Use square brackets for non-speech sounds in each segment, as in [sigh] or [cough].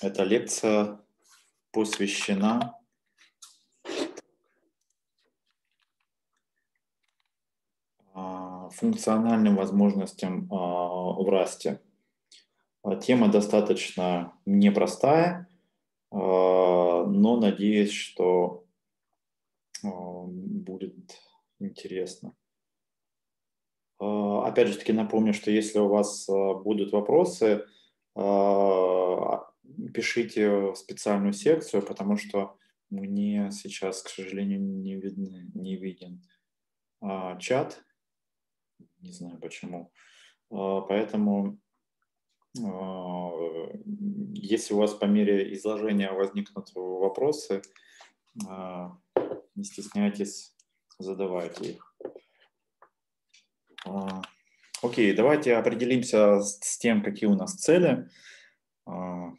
Эта лекция посвящена а, функциональным возможностям а, в расте. Тема достаточно непростая, но надеюсь, что будет интересно. Опять же таки напомню, что если у вас будут вопросы, пишите в специальную секцию, потому что мне сейчас, к сожалению, не, видно, не виден а, чат. Не знаю почему. А, поэтому, а, если у вас по мере изложения возникнут вопросы, а, не стесняйтесь, задавайте их. А, окей, давайте определимся с, тем, какие у нас цели. А,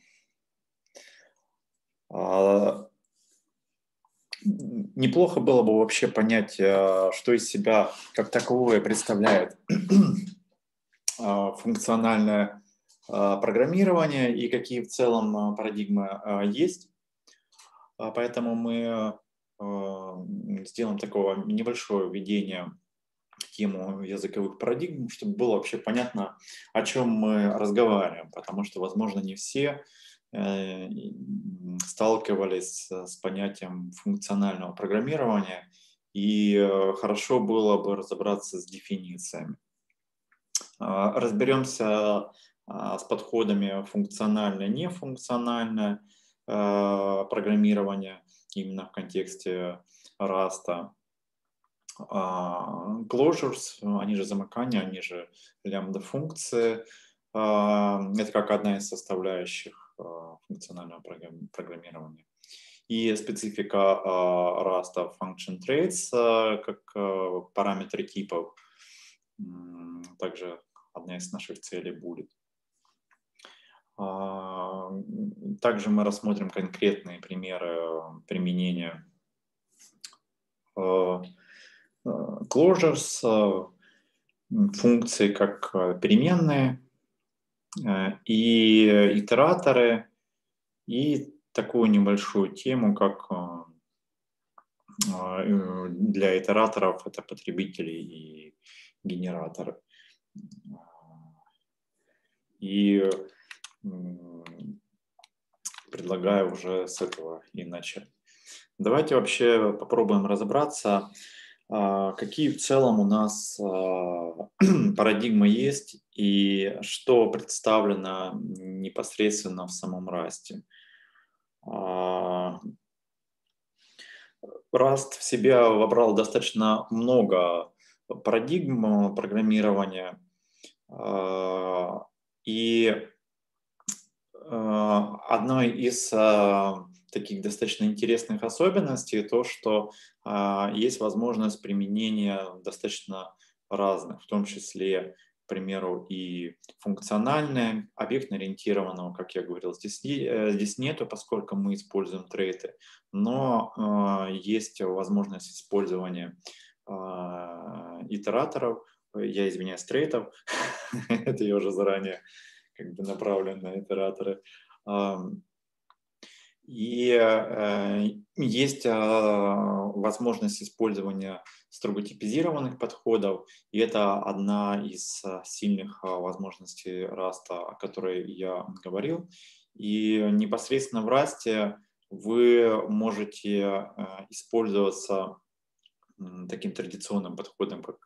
неплохо было бы вообще понять, а, что из себя как таковое представляет [clears throat] а, функциональное программирование и какие в целом парадигмы есть. Поэтому мы сделаем такого небольшое введение в тему языковых парадигм, чтобы было вообще понятно, о чем мы разговариваем, потому что, возможно, не все сталкивались с понятием функционального программирования, и э, хорошо было бы разобраться с дефинициями. А, разберемся а, с подходами функциональное, нефункциональное э, программирование именно в контексте раста. А, closures, они же замыкания, они же лямбда функции. Это как одна из составляющих Э, функционального программирования. И специфика э, Rust Function Traits э, как параметры типов также одна из наших целей будет. Также мы рассмотрим конкретные примеры применения closures, функции как переменные, Э, и итераторы, и такую небольшую тему, как э, э, для итераторов это потребители и генераторы. И предлагаю уже с этого и начать. Давайте вообще попробуем разобраться, а, какие в целом у нас а, [clears throat] парадигмы есть и что представлено непосредственно в самом расте. А, Раст в себя вобрал достаточно много парадигм программирования. И одной из таких достаточно интересных особенностей то, что а, есть возможность применения достаточно разных, в том числе, примеру, и функциональное, объектно-ориентированного, как я говорил, здесь, э, здесь нету, поскольку мы используем трейты, но э, есть возможность использования э, итераторов, я извиняюсь, трейтов, [laughs] это я уже заранее как бы направлен на итераторы, и э, есть э, возможность использования строго типизированных подходов, и это одна из э, сильных э, возможностей раста, о которой я говорил. И непосредственно в расте вы можете э, использоваться таким традиционным подходом, как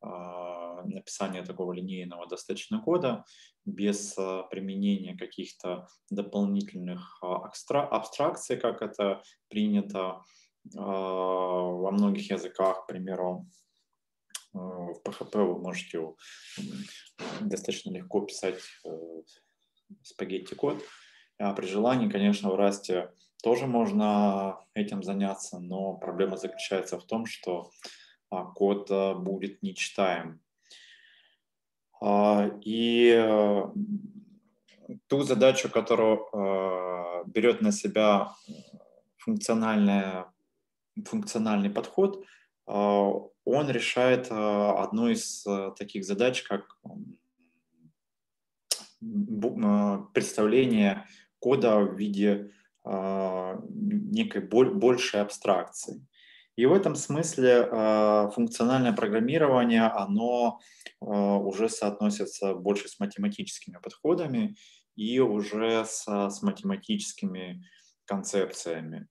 а, написания такого линейного достаточно кода без применения каких-то дополнительных абстракций, как это принято во многих языках, к примеру, в PHP вы можете достаточно легко писать э, спагетти код. А при желании, конечно, в Rust тоже можно этим заняться, но проблема заключается в том, что а код будет нечитаем. А, и э, ту задачу, которую берет на себя функциональный подход, он решает одну из э, таких задач, как представление кода в виде э, некой большей абстракции. И в этом смысле э, функциональное программирование, оно э, уже соотносится больше с математическими подходами и уже со, с математическими концепциями.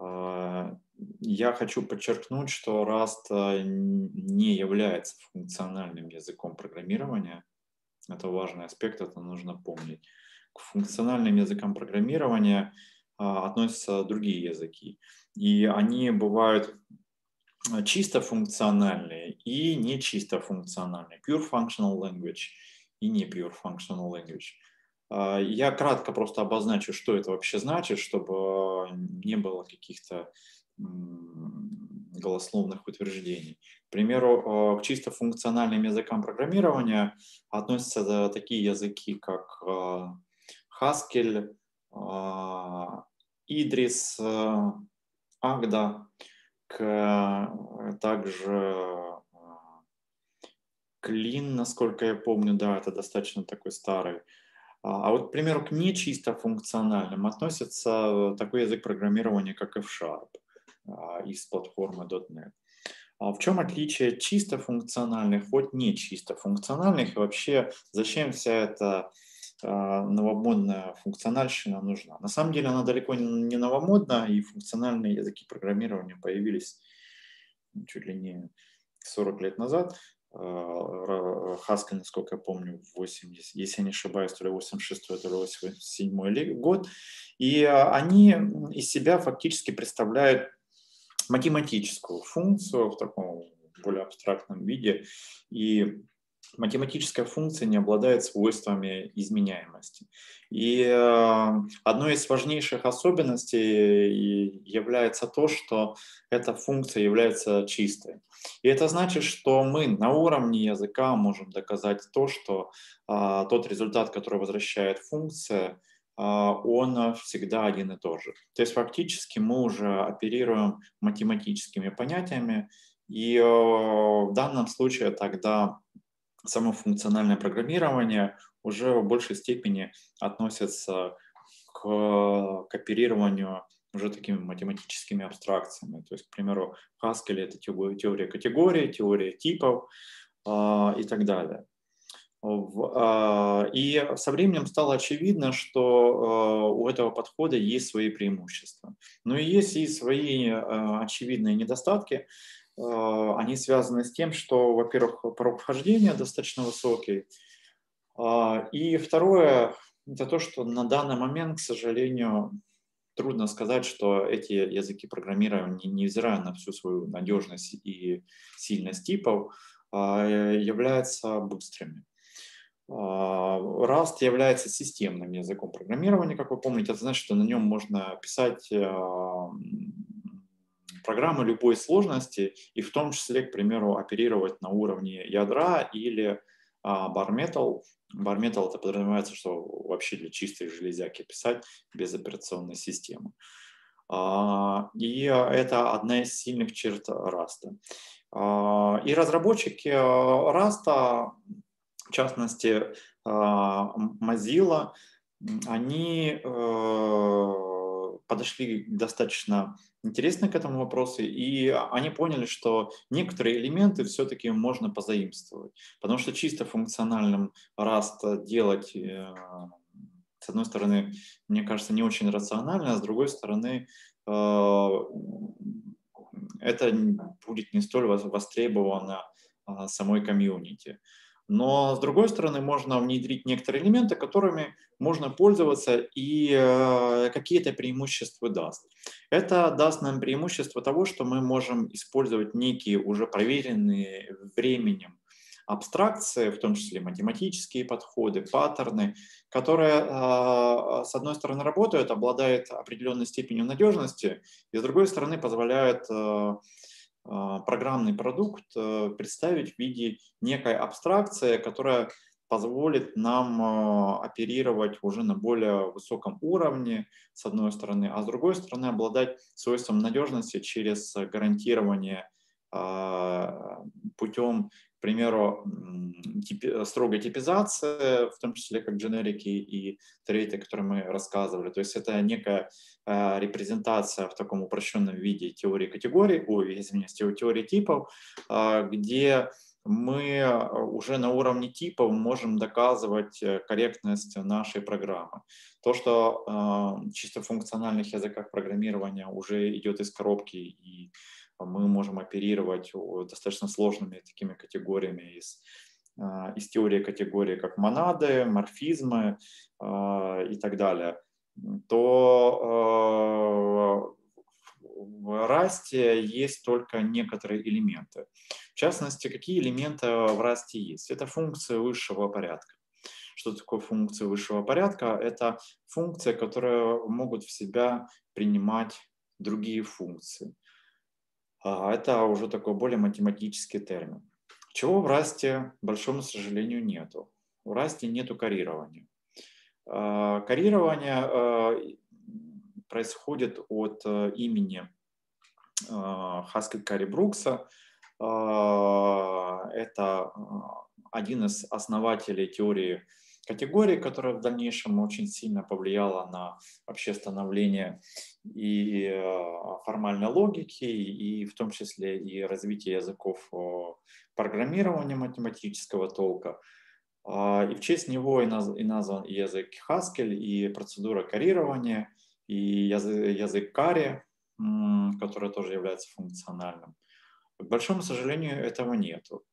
Э, я хочу подчеркнуть, что Rust не является функциональным языком программирования. Это важный аспект, это нужно помнить. К функциональным языкам программирования относятся другие языки. И они бывают э, чисто функциональные и не чисто функциональные. Pure functional language и не pure functional language. А, я кратко просто обозначу, что это вообще значит, чтобы не было каких-то голословных утверждений. К примеру, э, к чисто функциональным языкам программирования относятся такие языки, как Haskell, Idris, Агда, к, также Клин, насколько я помню, да, это достаточно такой старый. А, вот, к примеру, к нечисто функциональным относится такой язык программирования, как F-Sharp а, из платформы .NET. А в чем отличие чисто функциональных от не чисто функциональных и вообще зачем вся эта а, новомодная функциональщина нужна. На самом деле она далеко не новомодна, и функциональные языки программирования появились чуть ли не 40 лет назад. А, Haskell, насколько я помню, 80, если я не ошибаюсь, то ли 86 то ли 87 год. И они из себя фактически представляют математическую функцию в таком более абстрактном виде. И математическая функция не обладает свойствами изменяемости. И э, одной из важнейших особенностей является то, что эта функция является чистой. И это значит, что мы на уровне языка можем доказать то, что а, тот результат, который возвращает функция, он всегда один и тот же. То есть фактически мы уже оперируем математическими понятиями, и э, в данном случае тогда само функциональное программирование уже в большей степени относится к, к оперированию уже такими математическими абстракциями. То есть, к примеру, в Haskell это теория категорий, теория типов э, и так далее. В, э, и со временем стало очевидно, что э, у этого подхода есть свои преимущества. Но и есть и свои очевидные недостатки. Э, они связаны с тем, что, во-первых, порог вхождения достаточно высокий, а, и второе, это то, что на данный момент, к сожалению, трудно сказать, что эти языки программирования, невзирая на всю свою надежность и сильность типов, а, являются быстрыми. А, Rust является системным языком программирования, как вы помните. Это значит, что на нем можно писать программы любой сложности, и в том числе, к примеру, оперировать на уровне ядра или а, bare metal. Bare metal это подразумевается, что вообще для чистой железяки писать без операционной системы. А, и это одна из сильных черт Rust. А, и разработчики Rust, в частности Mozilla, они э, подошли достаточно интересны к этому вопросу, и они поняли, что некоторые элементы все-таки можно позаимствовать, потому что чисто функциональным Rust делать, э, с одной стороны, мне кажется, не очень рационально, а с другой стороны, э, это будет не столь востребовано а, самой комьюнити. Но, с другой стороны, можно внедрить некоторые элементы, которыми можно пользоваться и э, какие-то преимущества даст. Это даст нам преимущество того, что мы можем использовать некие уже проверенные временем абстракции, в том числе математические подходы, паттерны, которые, э, с одной стороны, работают, обладают определенной степенью надежности, и с другой стороны, позволяют э, программный продукт э, представить в виде некой абстракции, которая позволит нам а, оперировать уже на более высоком уровне, с одной стороны, а с другой стороны обладать свойством надежности через гарантирование а, путем к примеру, типи, строгая типизация, в том числе как дженерики и трейты, которые мы рассказывали. То есть это некая э, репрезентация в таком упрощенном виде теории категорий, ой, извиняюсь, теории типов, э, где мы уже на уровне типов можем доказывать э, корректность нашей программы. То, что э, чисто в функциональных языках программирования уже идет из коробки и мы можем оперировать достаточно сложными такими категориями из, а, из теории категории, как монады, морфизмы а, и так далее, то а, в расте есть только некоторые элементы. В частности, какие элементы в расте есть? Это функции высшего порядка. Что такое функции высшего порядка? Это функции, которые могут в себя принимать другие функции. А, это уже такой более математический термин. Чего в расте, большому сожалению, нету. В расте нету карирования. А, карирование а, происходит от э, имени Хаскель Карри Брукса. Это один из основателей теории категории, которая в дальнейшем очень сильно повлияла на вообще становление и э, формальной логики, и в том числе и развитие языков программирования математического толка. А, и в честь него и назван язык Haskell, и процедура карирования, и язык Карри, который тоже является функциональным. К большому сожалению, этого нету.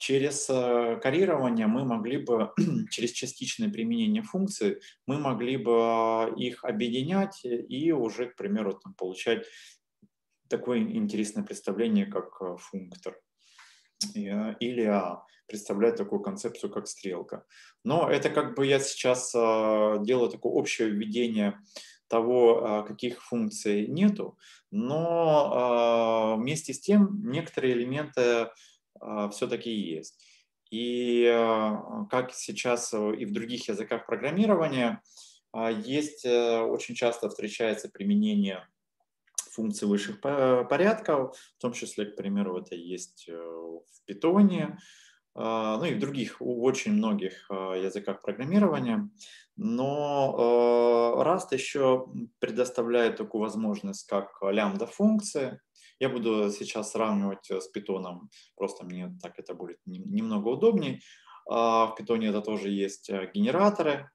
Через э, карирование мы могли бы, [clears throat] через частичное применение функций, мы могли бы э, их объединять и уже, к примеру, там, получать такое интересное представление, как э, функтор или представлять такую концепцию, как стрелка. Но это как бы я сейчас делаю такое общее введение того, каких функций нету, но вместе с тем некоторые элементы все-таки есть. И а, как сейчас и в других языках программирования, а, есть, э, очень часто встречается применение функций высших порядков, в том числе, к примеру, это есть э, в Python, ну и в других, в очень многих языках программирования. Но Rust еще предоставляет такую возможность, как лямбда-функции, я буду сейчас сравнивать э, с питоном, просто мне так это будет немного удобнее. А, в питоне это тоже есть э, генераторы.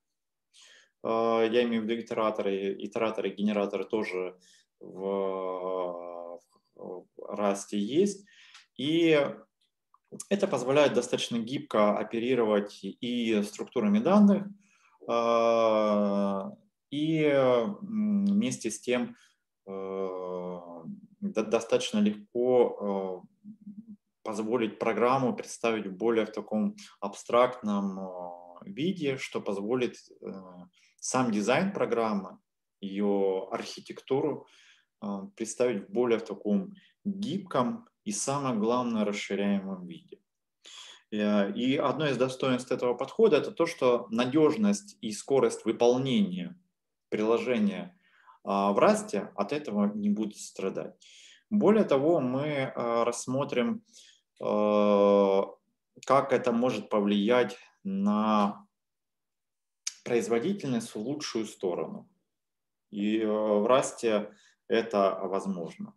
А, я имею в виду итераторы. Итераторы, генераторы тоже в, в Rust есть. И это позволяет достаточно гибко оперировать и структурами данных, а, и вместе с тем достаточно легко э, позволить программу представить более в таком абстрактном э, виде, что позволит э, сам дизайн программы, ее архитектуру представить более в таком гибком и самое главное расширяемом виде. И одно из достоинств этого подхода это то, что надежность и скорость выполнения приложения в расте от этого не будут страдать. Более того, мы а, рассмотрим, а, как это может повлиять на производительность в лучшую сторону. И в расте это возможно.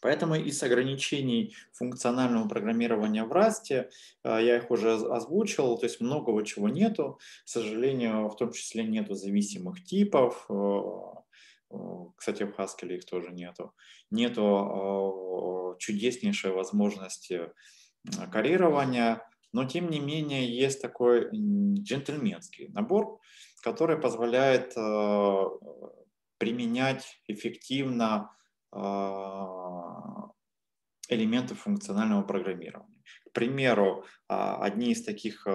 Поэтому из ограничений функционального программирования в расте, я их уже озвучил, то есть многого чего нету. К сожалению, в том числе нету зависимых типов, кстати, в Haskell их тоже нету. Нету чудеснейшей возможности карирования, но тем не менее есть такой джентльменский набор, который позволяет э, применять эффективно э, элементы функционального программирования. К примеру, а, одни из таких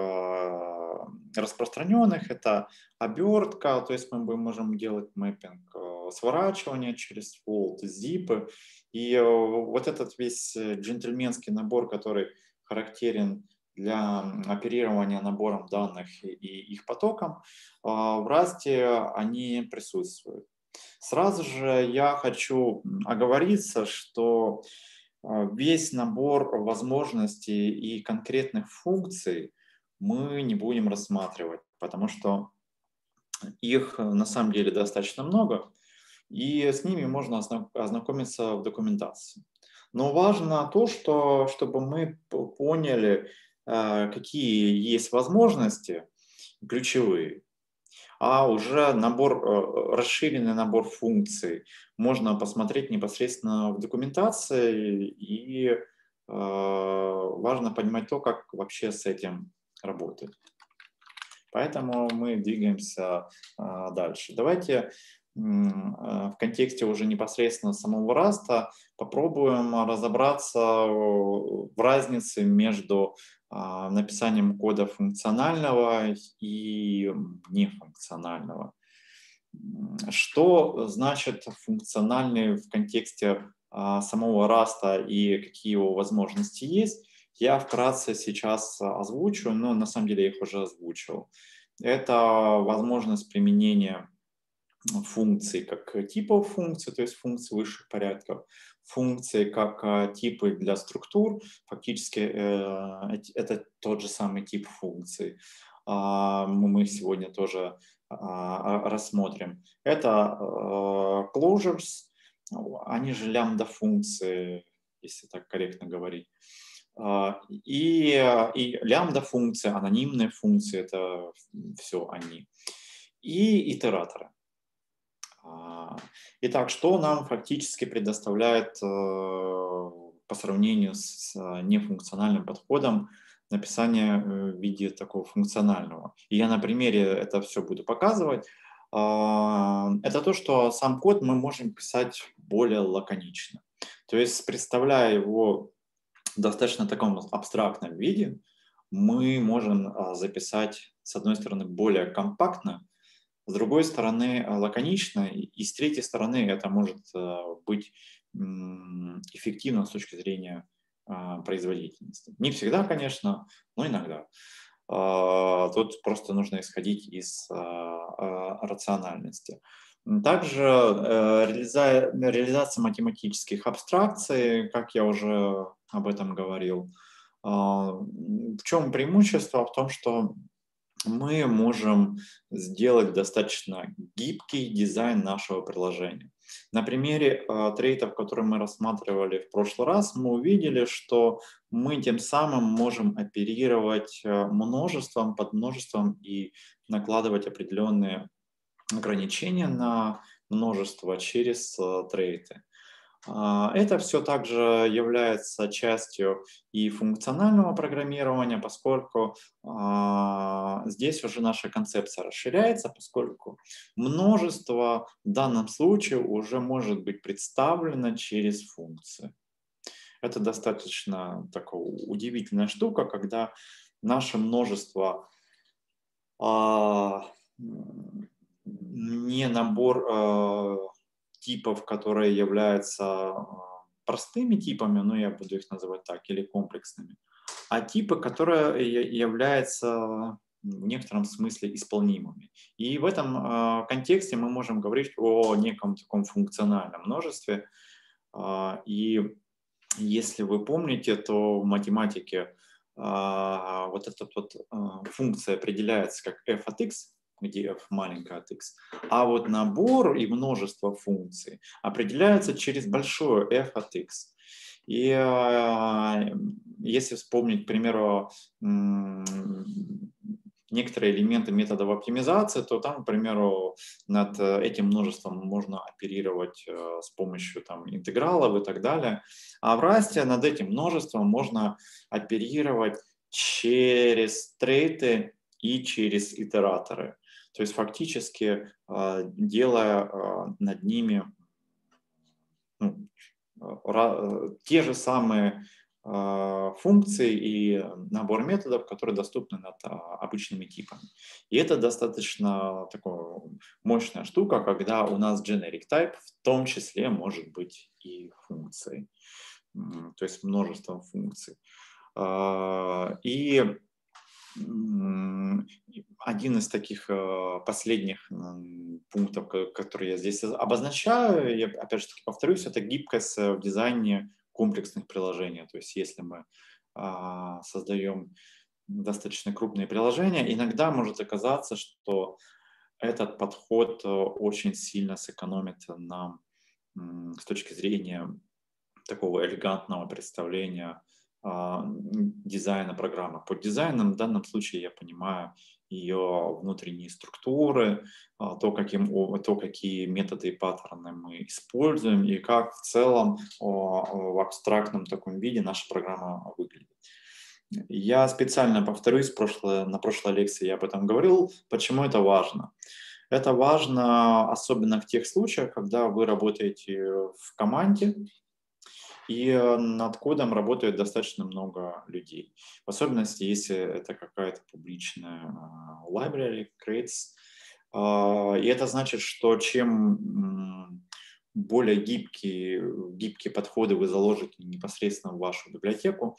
распространенных это обертка, то есть мы можем делать мэппинг сворачивания через fold, zip. И э, вот этот весь э, джентльменский набор, который характерен для оперирования набором данных и их потоком, а, в Расте они присутствуют. Сразу же я хочу оговориться, что весь набор возможностей и конкретных функций мы не будем рассматривать, потому что их на самом деле достаточно много, и с ними можно ознакомиться в документации. Но важно то, что, чтобы мы поняли, э, какие есть возможности ключевые, а уже набор, э, расширенный набор функций можно посмотреть непосредственно в документации, и э, важно понимать то, как вообще с этим работать. Поэтому мы двигаемся дальше. Давайте в контексте уже непосредственно самого раста попробуем разобраться в разнице между а, написанием кода функционального и нефункционального. Что значит функциональный в контексте а, самого раста и какие его возможности есть, я вкратце сейчас озвучу, но на самом деле я их уже озвучил. Это возможность применения функций как типов функций, то есть функций высших порядков, функции как а, типы для структур, фактически э, это тот же самый тип функций. А, мы сегодня тоже а, рассмотрим. Это э, closures, они же лямбда функции, если так корректно говорить. И, и лямбда функции, анонимные функции, это все они. И итераторы. А, итак, что нам фактически предоставляет э, по сравнению с нефункциональным подходом написание э, в виде такого функционального? И я на примере это все буду показывать. А, это то, что сам код мы можем писать более лаконично. То есть, представляя его в достаточно таком абстрактном виде, мы можем а, записать, с одной стороны, более компактно, с другой стороны, э, лаконично, и с третьей стороны, это может э, быть эффективно с точки зрения а, производительности. Не всегда, конечно, но иногда. А, тут просто нужно исходить из а, рациональности. Также э, реализация математических абстракций, как я уже об этом говорил. В чем преимущество? В том, что мы можем сделать достаточно гибкий дизайн нашего приложения. На примере э, трейтов, которые мы рассматривали в прошлый раз, мы увидели, что мы тем самым можем оперировать э, множеством, под множеством и накладывать определенные ограничения на множество через э, трейты. А, это все также является частью и функционального программирования, поскольку а, здесь уже наша концепция расширяется, поскольку множество в данном случае уже может быть представлено через функции. Это достаточно такая удивительная штука, когда наше множество а, не набор типов, которые являются а, простыми типами, ну я буду их называть так, или комплексными, а типы, которые являются в некотором смысле исполнимыми. И в этом а, контексте мы можем говорить о неком таком функциональном множестве. А, и если вы помните, то в математике вот эта вот функция определяется как f от x, где f маленькая от x. А вот набор и множество функций определяются через большое f от x. И э, если вспомнить, к примеру, некоторые элементы методов оптимизации, то там, к примеру, над этим множеством можно оперировать э, с помощью там, интегралов и так далее. А в расте над этим множеством можно оперировать через трейты и через итераторы. То есть фактически а, делая а, над ними ну, те же самые а, функции и набор методов, которые доступны над обычными типами. И это достаточно такая мощная штука, когда у нас generic type в том числе может быть и функцией, то есть множеством функций. И один из таких э, последних пунктов, которые я здесь обозначаю, я опять же таки повторюсь, это гибкость в дизайне комплексных приложения. То есть если мы а, создаем достаточно крупные приложения, иногда может оказаться, что этот подход э, очень сильно сэкономит нам с точки зрения такого элегантного представления дизайна программы. Под дизайном в данном случае я понимаю ее внутренние структуры, а, то, каким, то, какие методы и паттерны мы используем, и как в целом в абстрактном таком виде наша программа выглядит. Я специально повторюсь, прошлое, на прошлой лекции я об этом говорил, почему это важно. Это важно особенно в тех случаях, когда вы работаете в команде, и над кодом работает достаточно много людей. В особенности, если это какая-то публичная uh, library, crates. Uh, и это значит, что чем более гибкие, гибкие подходы вы заложите непосредственно в вашу библиотеку,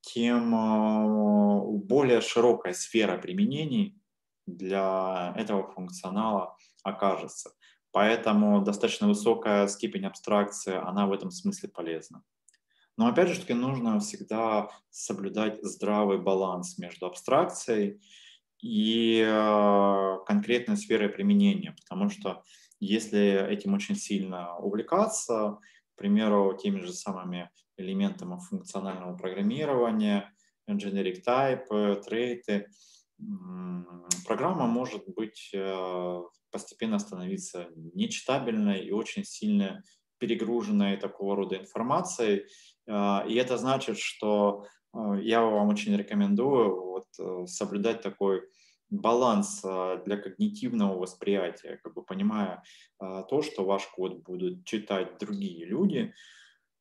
тем uh, более широкая сфера применений для этого функционала окажется. Поэтому достаточно высокая степень абстракции, она в этом смысле полезна. Но опять же таки нужно всегда соблюдать здравый баланс между абстракцией и э, конкретной сферой применения, потому что если этим очень сильно увлекаться, к примеру, теми же самыми элементами функционального программирования, generic type, трейты, программа может быть э, постепенно становиться нечитабельной и очень сильно перегруженной такого рода информацией. А, и это значит, что а, я вам очень рекомендую вот э, соблюдать такой баланс для когнитивного восприятия, как бы понимая то, что ваш код будут читать другие люди,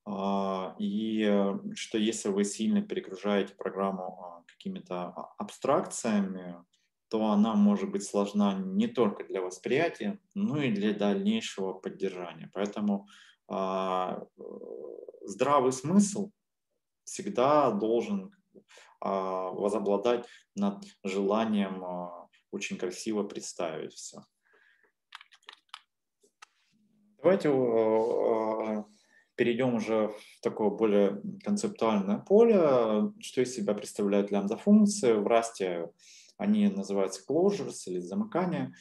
и э, что если вы сильно перегружаете программу какими-то абстракциями, то она может быть сложна не только для восприятия, но и для дальнейшего поддержания. Поэтому а, здравый смысл всегда должен а, возобладать над желанием а, очень красиво представить все. Давайте перейдем уже в такое более концептуальное поле. Что из себя представляют лямбда-функции? В расте они называются closures или замыкания,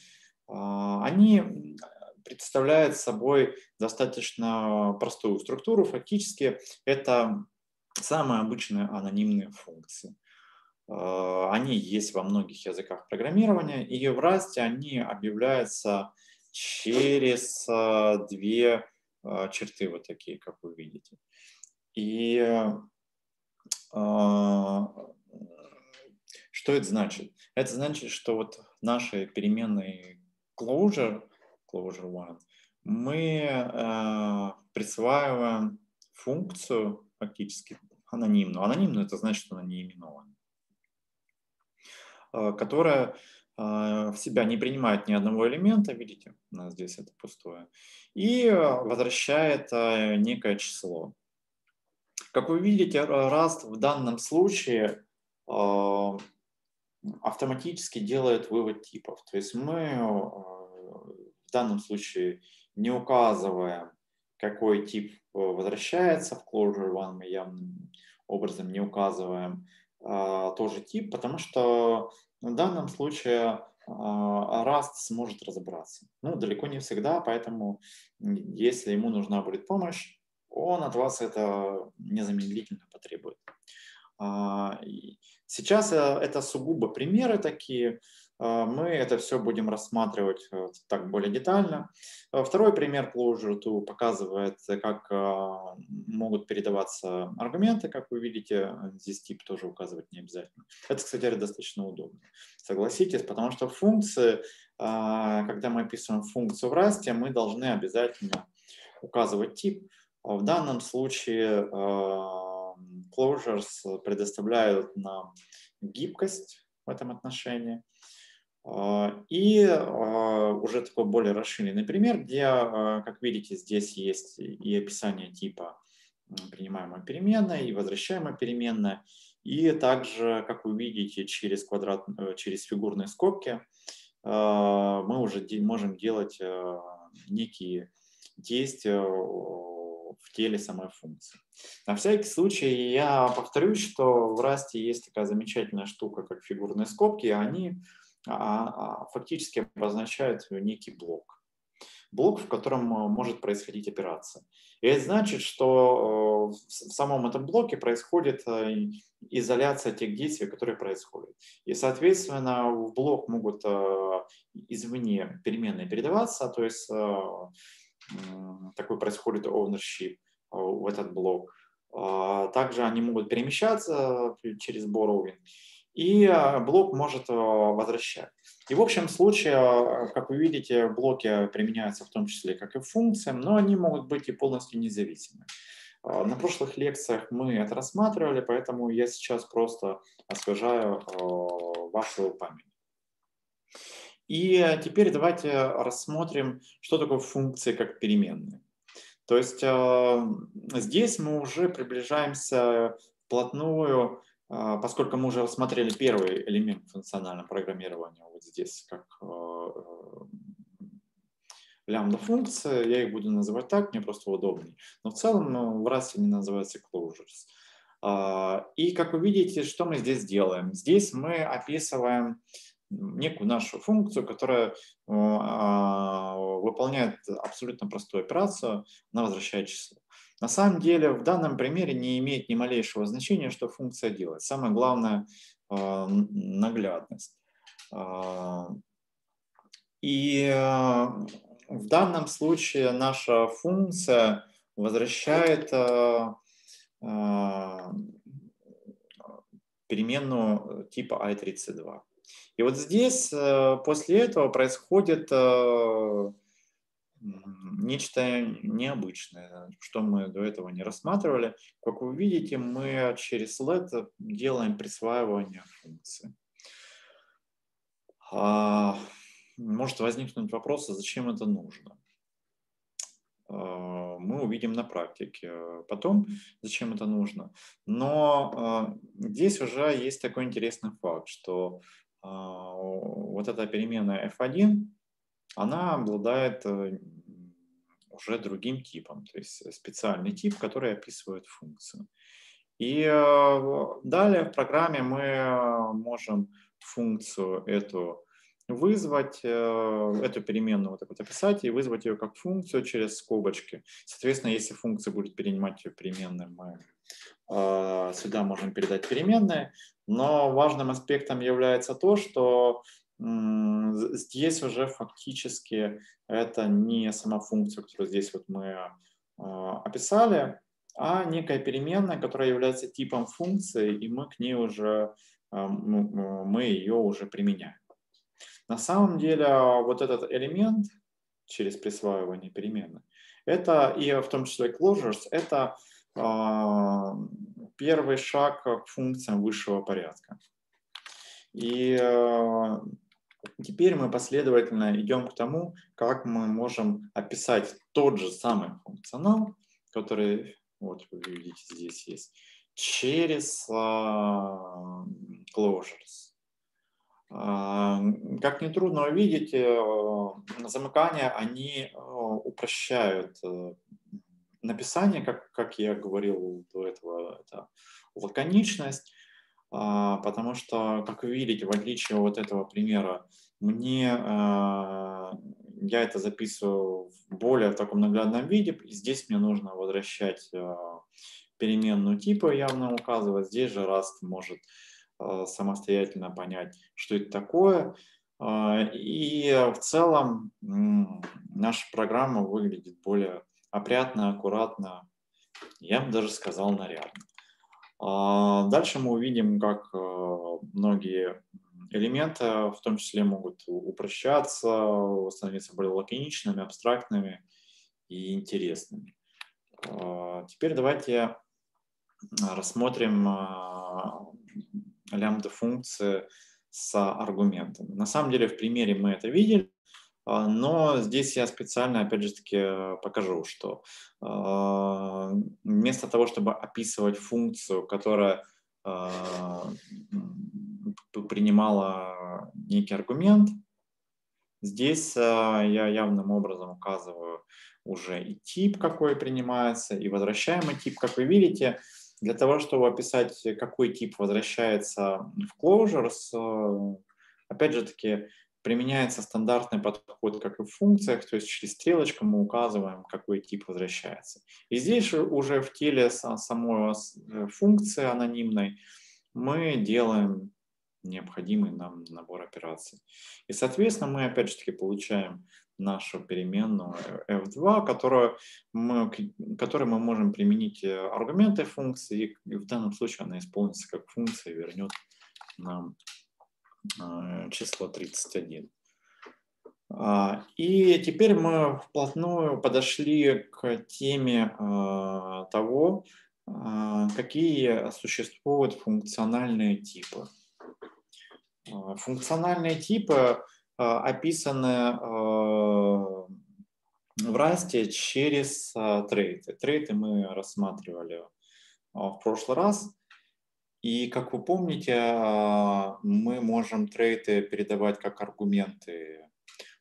а, они представляют собой достаточно простую структуру. Фактически это самые обычные анонимные функции. А, они есть во многих языках программирования, и в Rust они объявляются через а, две черты, вот такие, как вы видите. И что это значит? Это значит, что вот наши переменные closure, closure one, мы э, присваиваем функцию фактически анонимную. Анонимную это значит, что она не именована, э, которая э, в себя не принимает ни одного элемента, видите, у нас здесь это пустое, и возвращает э, некое число. Как вы видите, Rust в данном случае автоматически делает вывод типов. То есть мы в данном случае не указываем, какой тип э, возвращается в Clojure One, мы явным образом не указываем а, тоже тип, потому что в данном случае Rust сможет разобраться. Ну, далеко не всегда, поэтому если ему нужна будет помощь, он от вас это незамедлительно потребует. А, сейчас э, это сугубо примеры такие. А, мы это все будем рассматривать э, так более детально. А, второй пример Clojure 2 показывает, как могут передаваться аргументы, как вы видите. Здесь тип тоже указывать не обязательно. Это, кстати, достаточно удобно. Согласитесь, потому что функции, когда мы описываем функцию в Rust, мы должны обязательно указывать тип. В данном случае closures предоставляют нам гибкость в этом отношении. А, и а, уже такой более расширенный пример, где, а, как видите, здесь есть и описание типа принимаемой переменной и возвращаемой переменной. И также, как вы видите, через, квадрат, э, через фигурные скобки мы уже можем делать некие действия в теле самой функции. На всякий случай я повторюсь, что в Rust есть такая замечательная штука, как фигурные скобки, они а, а, фактически обозначают некий блок. Блок, в котором может происходить операция. И это значит, что в самом этом блоке происходит изоляция тех действий, которые происходят. И, соответственно, в блок могут извне переменные передаваться, то есть такой происходит ownership в этот блок. А, также они могут перемещаться через borrowing, и а, блок может возвращать. И в общем случае, как вы видите, блоки применяются в том числе как и функциям, но они могут быть и полностью независимы. На прошлых лекциях мы это рассматривали, поэтому я сейчас просто освежаю вашу память. И теперь давайте рассмотрим, что такое функции как переменные. То есть здесь мы уже приближаемся вплотную, поскольку мы уже рассмотрели первый элемент функционального программирования, вот здесь, как э, лямбда функция, я их буду называть так, мне просто удобнее. Но в целом в Rust они называются closures. И как вы видите, что мы здесь делаем? Здесь мы описываем некую нашу функцию, которая а, выполняет абсолютно простую операцию, она возвращает число. На самом деле в данном примере не имеет ни малейшего значения, что функция делает. Самое главное а, – наглядность. А, и в данном случае наша функция возвращает переменную типа i32. И вот здесь э, после этого происходит э, нечто необычное, что мы до этого не рассматривали. Как вы видите, мы через let делаем присваивание функции. А, может возникнуть вопрос, а зачем это нужно? А, мы увидим на практике потом, зачем это нужно. Но здесь уже есть такой интересный факт, что а, вот эта переменная f1, она обладает э, уже другим типом, то есть специальный тип, который описывает функцию. И э, далее в программе мы можем функцию эту вызвать, э, эту переменную вот так вот описать и вызвать ее как функцию через скобочки. Соответственно, если функция будет перенимать ее переменные, мы сюда можем передать переменные. Но важным аспектом является то, что здесь уже фактически это не сама функция, которую здесь вот мы а, описали, а некая переменная, которая является типом функции, и мы к ней уже, а, мы ее уже применяем. На самом деле вот этот элемент через присваивание переменной, это и в том числе closures, это а, первый шаг к функциям высшего порядка. И теперь мы последовательно идем к тому, как мы можем описать тот же самый функционал, который, вот вы видите, здесь есть, через uh, closures. Uh, как нетрудно увидеть, uh, замыкания, они упрощают написание, как, как я говорил до этого, это лаконичность, а, потому что, как вы видите, в отличие от этого примера, мне а, я это записываю более в таком наглядном виде, здесь мне нужно возвращать а, переменную типа явно указывать, здесь же Rust может самостоятельно понять, что это такое, и в целом наша программа выглядит более опрятно, аккуратно, я бы даже сказал нарядно. А, дальше мы увидим, как э, многие элементы, в том числе, могут упрощаться, становиться более лаконичными, абстрактными и интересными. А, теперь давайте рассмотрим а, лямбда-функции с аргументами. На самом деле в примере мы это видели, но здесь я специально, опять же таки, покажу, что а, вместо того, чтобы описывать функцию, которая а, принимала некий аргумент, Здесь я явным образом указываю уже и тип, какой принимается, и возвращаемый тип. Как вы видите, для того, чтобы описать, какой тип возвращается в closures, опять же таки, применяется стандартный подход, как и в функциях, то есть через стрелочку мы указываем, какой тип возвращается. И здесь уже в теле самой э, функции анонимной мы делаем необходимый нам набор операций. И, соответственно, мы опять же таки получаем нашу переменную f2, которую мы, которой мы можем применить э, аргументы функции, и в данном случае она исполнится как функция и вернет нам Э, число 31. А, и теперь мы вплотную подошли к теме э, того, э, какие существуют функциональные типы. Функциональные типы описаны в расте через трейты. Трейты мы рассматривали в прошлый раз. И, как вы помните, а, мы можем трейты передавать как аргументы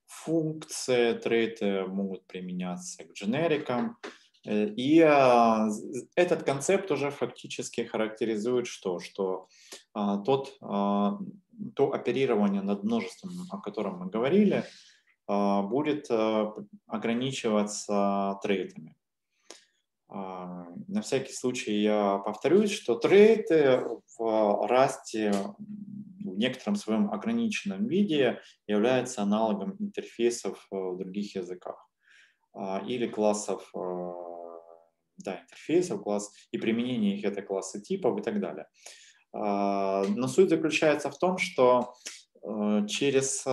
функции, трейты могут применяться к дженерикам. Э, и а, этот концепт уже фактически характеризует что? Что а, тот, то оперирование над множеством, о котором мы говорили, будет ограничиваться трейтами. А, на всякий случай я повторюсь, что трейты в расте в некотором своем ограниченном виде являются аналогом интерфейсов в других языках а, или классов а, да, интерфейсов, класс, и применение их это классы типов и так далее. Но суть заключается в том, что через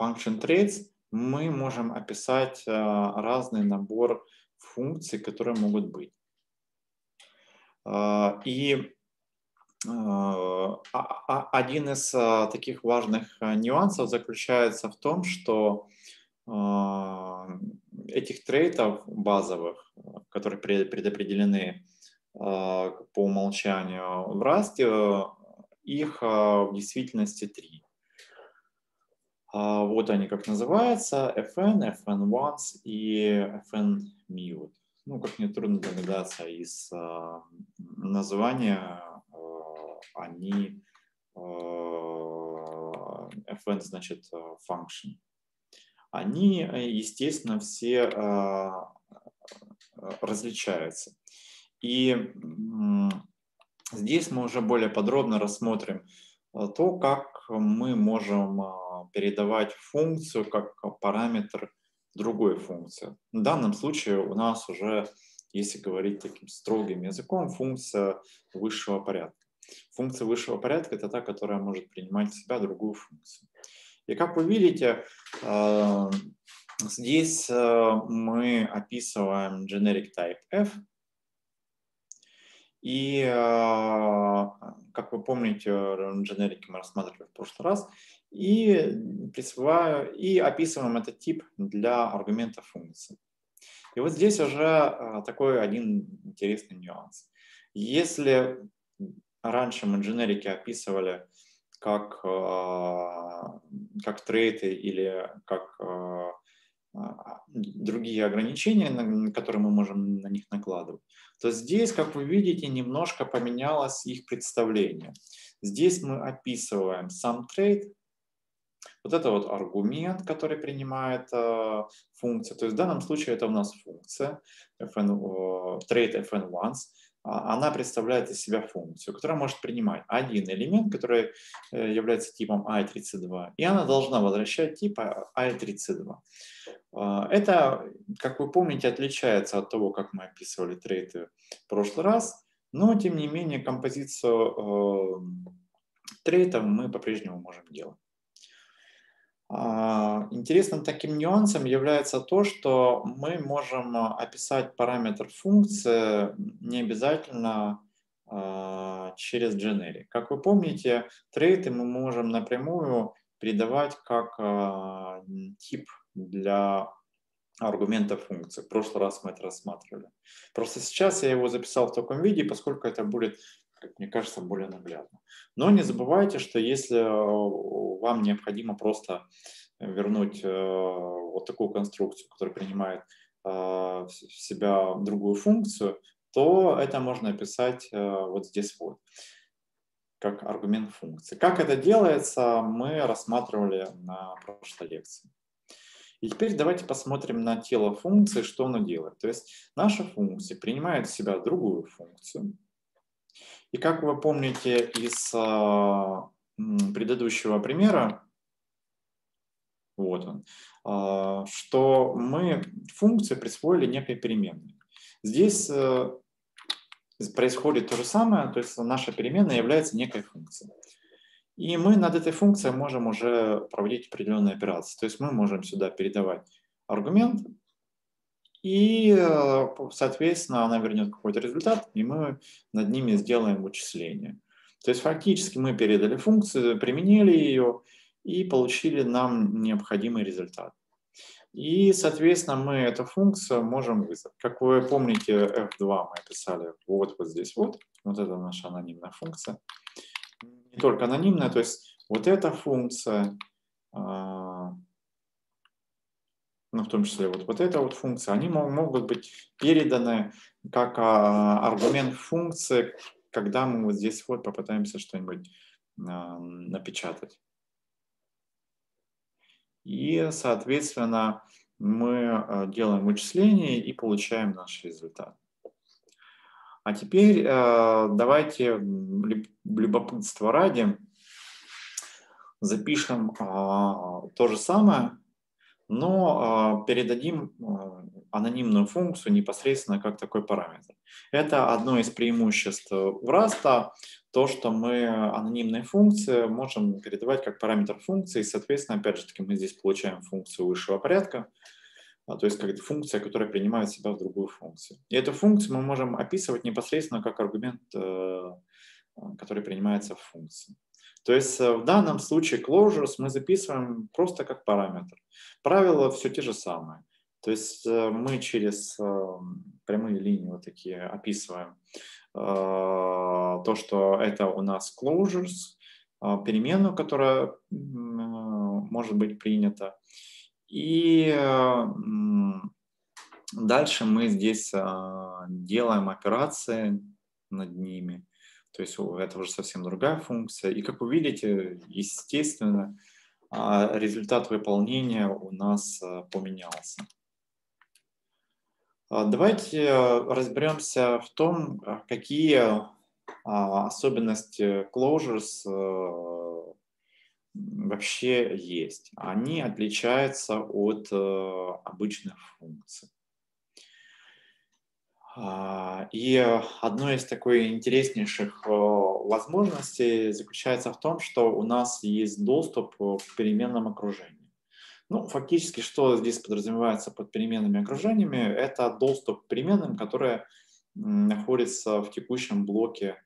function traits мы можем описать а, разный набор функций, которые могут быть. А, и а, один из таких важных нюансов заключается в том, что этих трейтов базовых, которые предопределены по умолчанию в расте, их в действительности три. А, вот они как называются, FN, FN once и FN mute. Ну, как нетрудно догадаться из а, названия, а, они FN значит function. Они, естественно, все различаются. И здесь мы уже более подробно рассмотрим то, как мы можем передавать функцию как параметр другой функции. В данном случае у нас уже, если говорить таким строгим языком, функция высшего порядка. Функция высшего порядка – это та, которая может принимать в себя другую функцию. И как вы видите, э, здесь э, мы описываем generic type f, и, э, как вы помните, дженерики мы рассматривали в прошлый раз, и присваиваю и описываем этот тип для аргумента функции. И вот здесь уже а, такой один интересный нюанс. Если раньше мы дженерики описывали как, а, как трейты или как а, другие ограничения, которые мы можем на них накладывать, то здесь, как вы видите, немножко поменялось их представление. Здесь мы описываем сам трейд, вот это вот аргумент, который принимает э, функция. То есть в данном случае это у нас функция fn, э, trade fn once. Она представляет из себя функцию, которая может принимать один элемент, который э, является типом i32, и она должна возвращать тип i32. Э, это, как вы помните, отличается от того, как мы описывали трейты в прошлый раз, но тем не менее композицию э, трейтов мы по-прежнему можем делать. А, интересным таким нюансом является то, что мы можем а, описать параметр функции не обязательно а, через generic. Как вы помните, трейты мы можем напрямую передавать как тип для аргумента функции. В прошлый раз мы это рассматривали. Просто сейчас я его записал в таком виде, поскольку это будет как мне кажется, более наглядно. Но не забывайте, что если вам необходимо просто вернуть вот такую конструкцию, которая принимает в себя другую функцию, то это можно описать вот здесь вот как аргумент функции. Как это делается, мы рассматривали на прошлой лекции. И теперь давайте посмотрим на тело функции, что оно делает. То есть наша функция принимает в себя другую функцию. И как вы помните из а, предыдущего примера, вот он, а, что мы функции присвоили некой переменной. Здесь э, происходит то же самое, то есть наша переменная является некой функцией. И мы над этой функцией можем уже проводить определенные операции. То есть мы можем сюда передавать аргумент, и, э, соответственно, она вернет какой-то результат, и мы над ними сделаем вычисление. То есть фактически мы передали функцию, применили ее и получили нам необходимый результат. И, соответственно, мы эту функцию можем вызвать. Как вы помните, f2 мы описали вот, вот здесь вот. Вот это наша анонимная функция. Не только анонимная, то есть вот эта функция, а, ну, в том числе вот, вот эта вот функция, они могут быть переданы как а, аргумент функции, когда мы вот здесь вот попытаемся что-нибудь а, напечатать. И, соответственно, мы э, делаем вычисление и получаем наш результат. А теперь э, давайте любопытство ради запишем а, то же самое, но а, передадим а, анонимную функцию непосредственно как такой параметр. Это одно из преимуществ в Rust, то, что мы анонимные функции можем передавать как параметр функции, и, соответственно, опять же таки, мы здесь получаем функцию высшего порядка, то есть как функция, которая принимает себя в другую функцию. И эту функцию мы можем описывать непосредственно как аргумент, э, который принимается в функции. То есть э, в данном случае closures мы записываем просто как параметр. Правила все те же самые. То есть э, мы через э, прямые линии вот такие описываем то, что это у нас closures, переменную, которая может быть принята. И дальше мы здесь делаем операции над ними. То есть это уже совсем другая функция. И как вы видите, естественно, а, результат выполнения у нас а, поменялся. А, давайте разберемся в том, какие особенности closures вообще есть. Они отличаются от обычных функций. А, и одной из такой интереснейших э, возможностей заключается в том, что у нас есть доступ э, к переменным окружениям. Ну, фактически, что здесь подразумевается под переменными окружениями, это доступ к переменным, которые находятся в текущем блоке,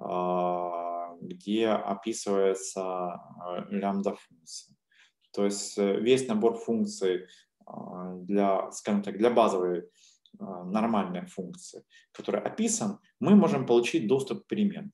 а, где описывается э, лямбда-функция. То есть весь набор функций для, скажем так, для базовой а, нормальная функция, которая описан, мы можем получить доступ к переменным.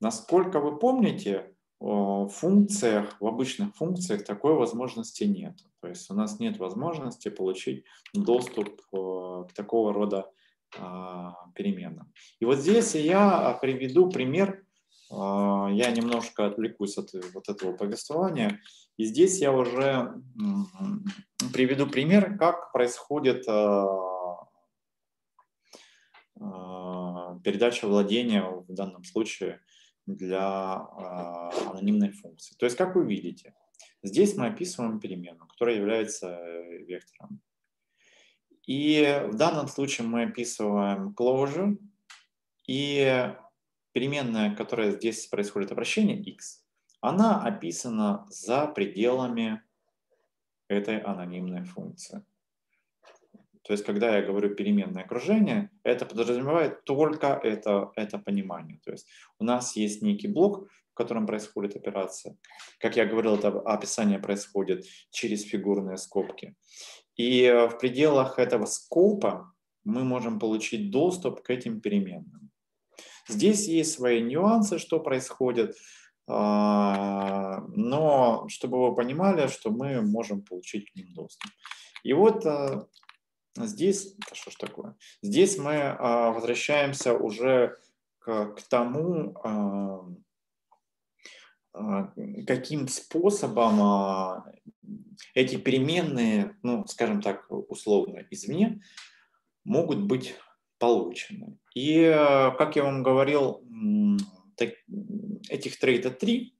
Насколько вы помните, в функциях, в обычных функциях такой возможности нет. То есть у нас нет возможности получить доступ к такого рода а, переменным. И вот здесь я приведу пример, я немножко отвлекусь от вот этого повествования, и здесь я уже приведу пример, как происходит а, а, передача владения в данном случае для а, анонимной функции. То есть, как вы видите, здесь мы описываем перемену, которая является э, вектором. И в данном случае мы описываем closure, и переменная, которая здесь происходит обращение, x, она описана за пределами этой анонимной функции. То есть, когда я говорю переменное окружение, это подразумевает только это, это понимание. То есть, у нас есть некий блок, в котором происходит операция. Как я говорил, это описание происходит через фигурные скобки. И в пределах этого скопа мы можем получить доступ к этим переменным. Здесь есть свои нюансы, что происходит, а, но чтобы вы понимали, что мы можем получить к ним доступ. И вот а, здесь, что ж такое, здесь мы а, возвращаемся уже к, к тому, каким способом эти переменные, ну, скажем так, условно, извне, могут быть получены. И, как я вам говорил, этих трейдов три,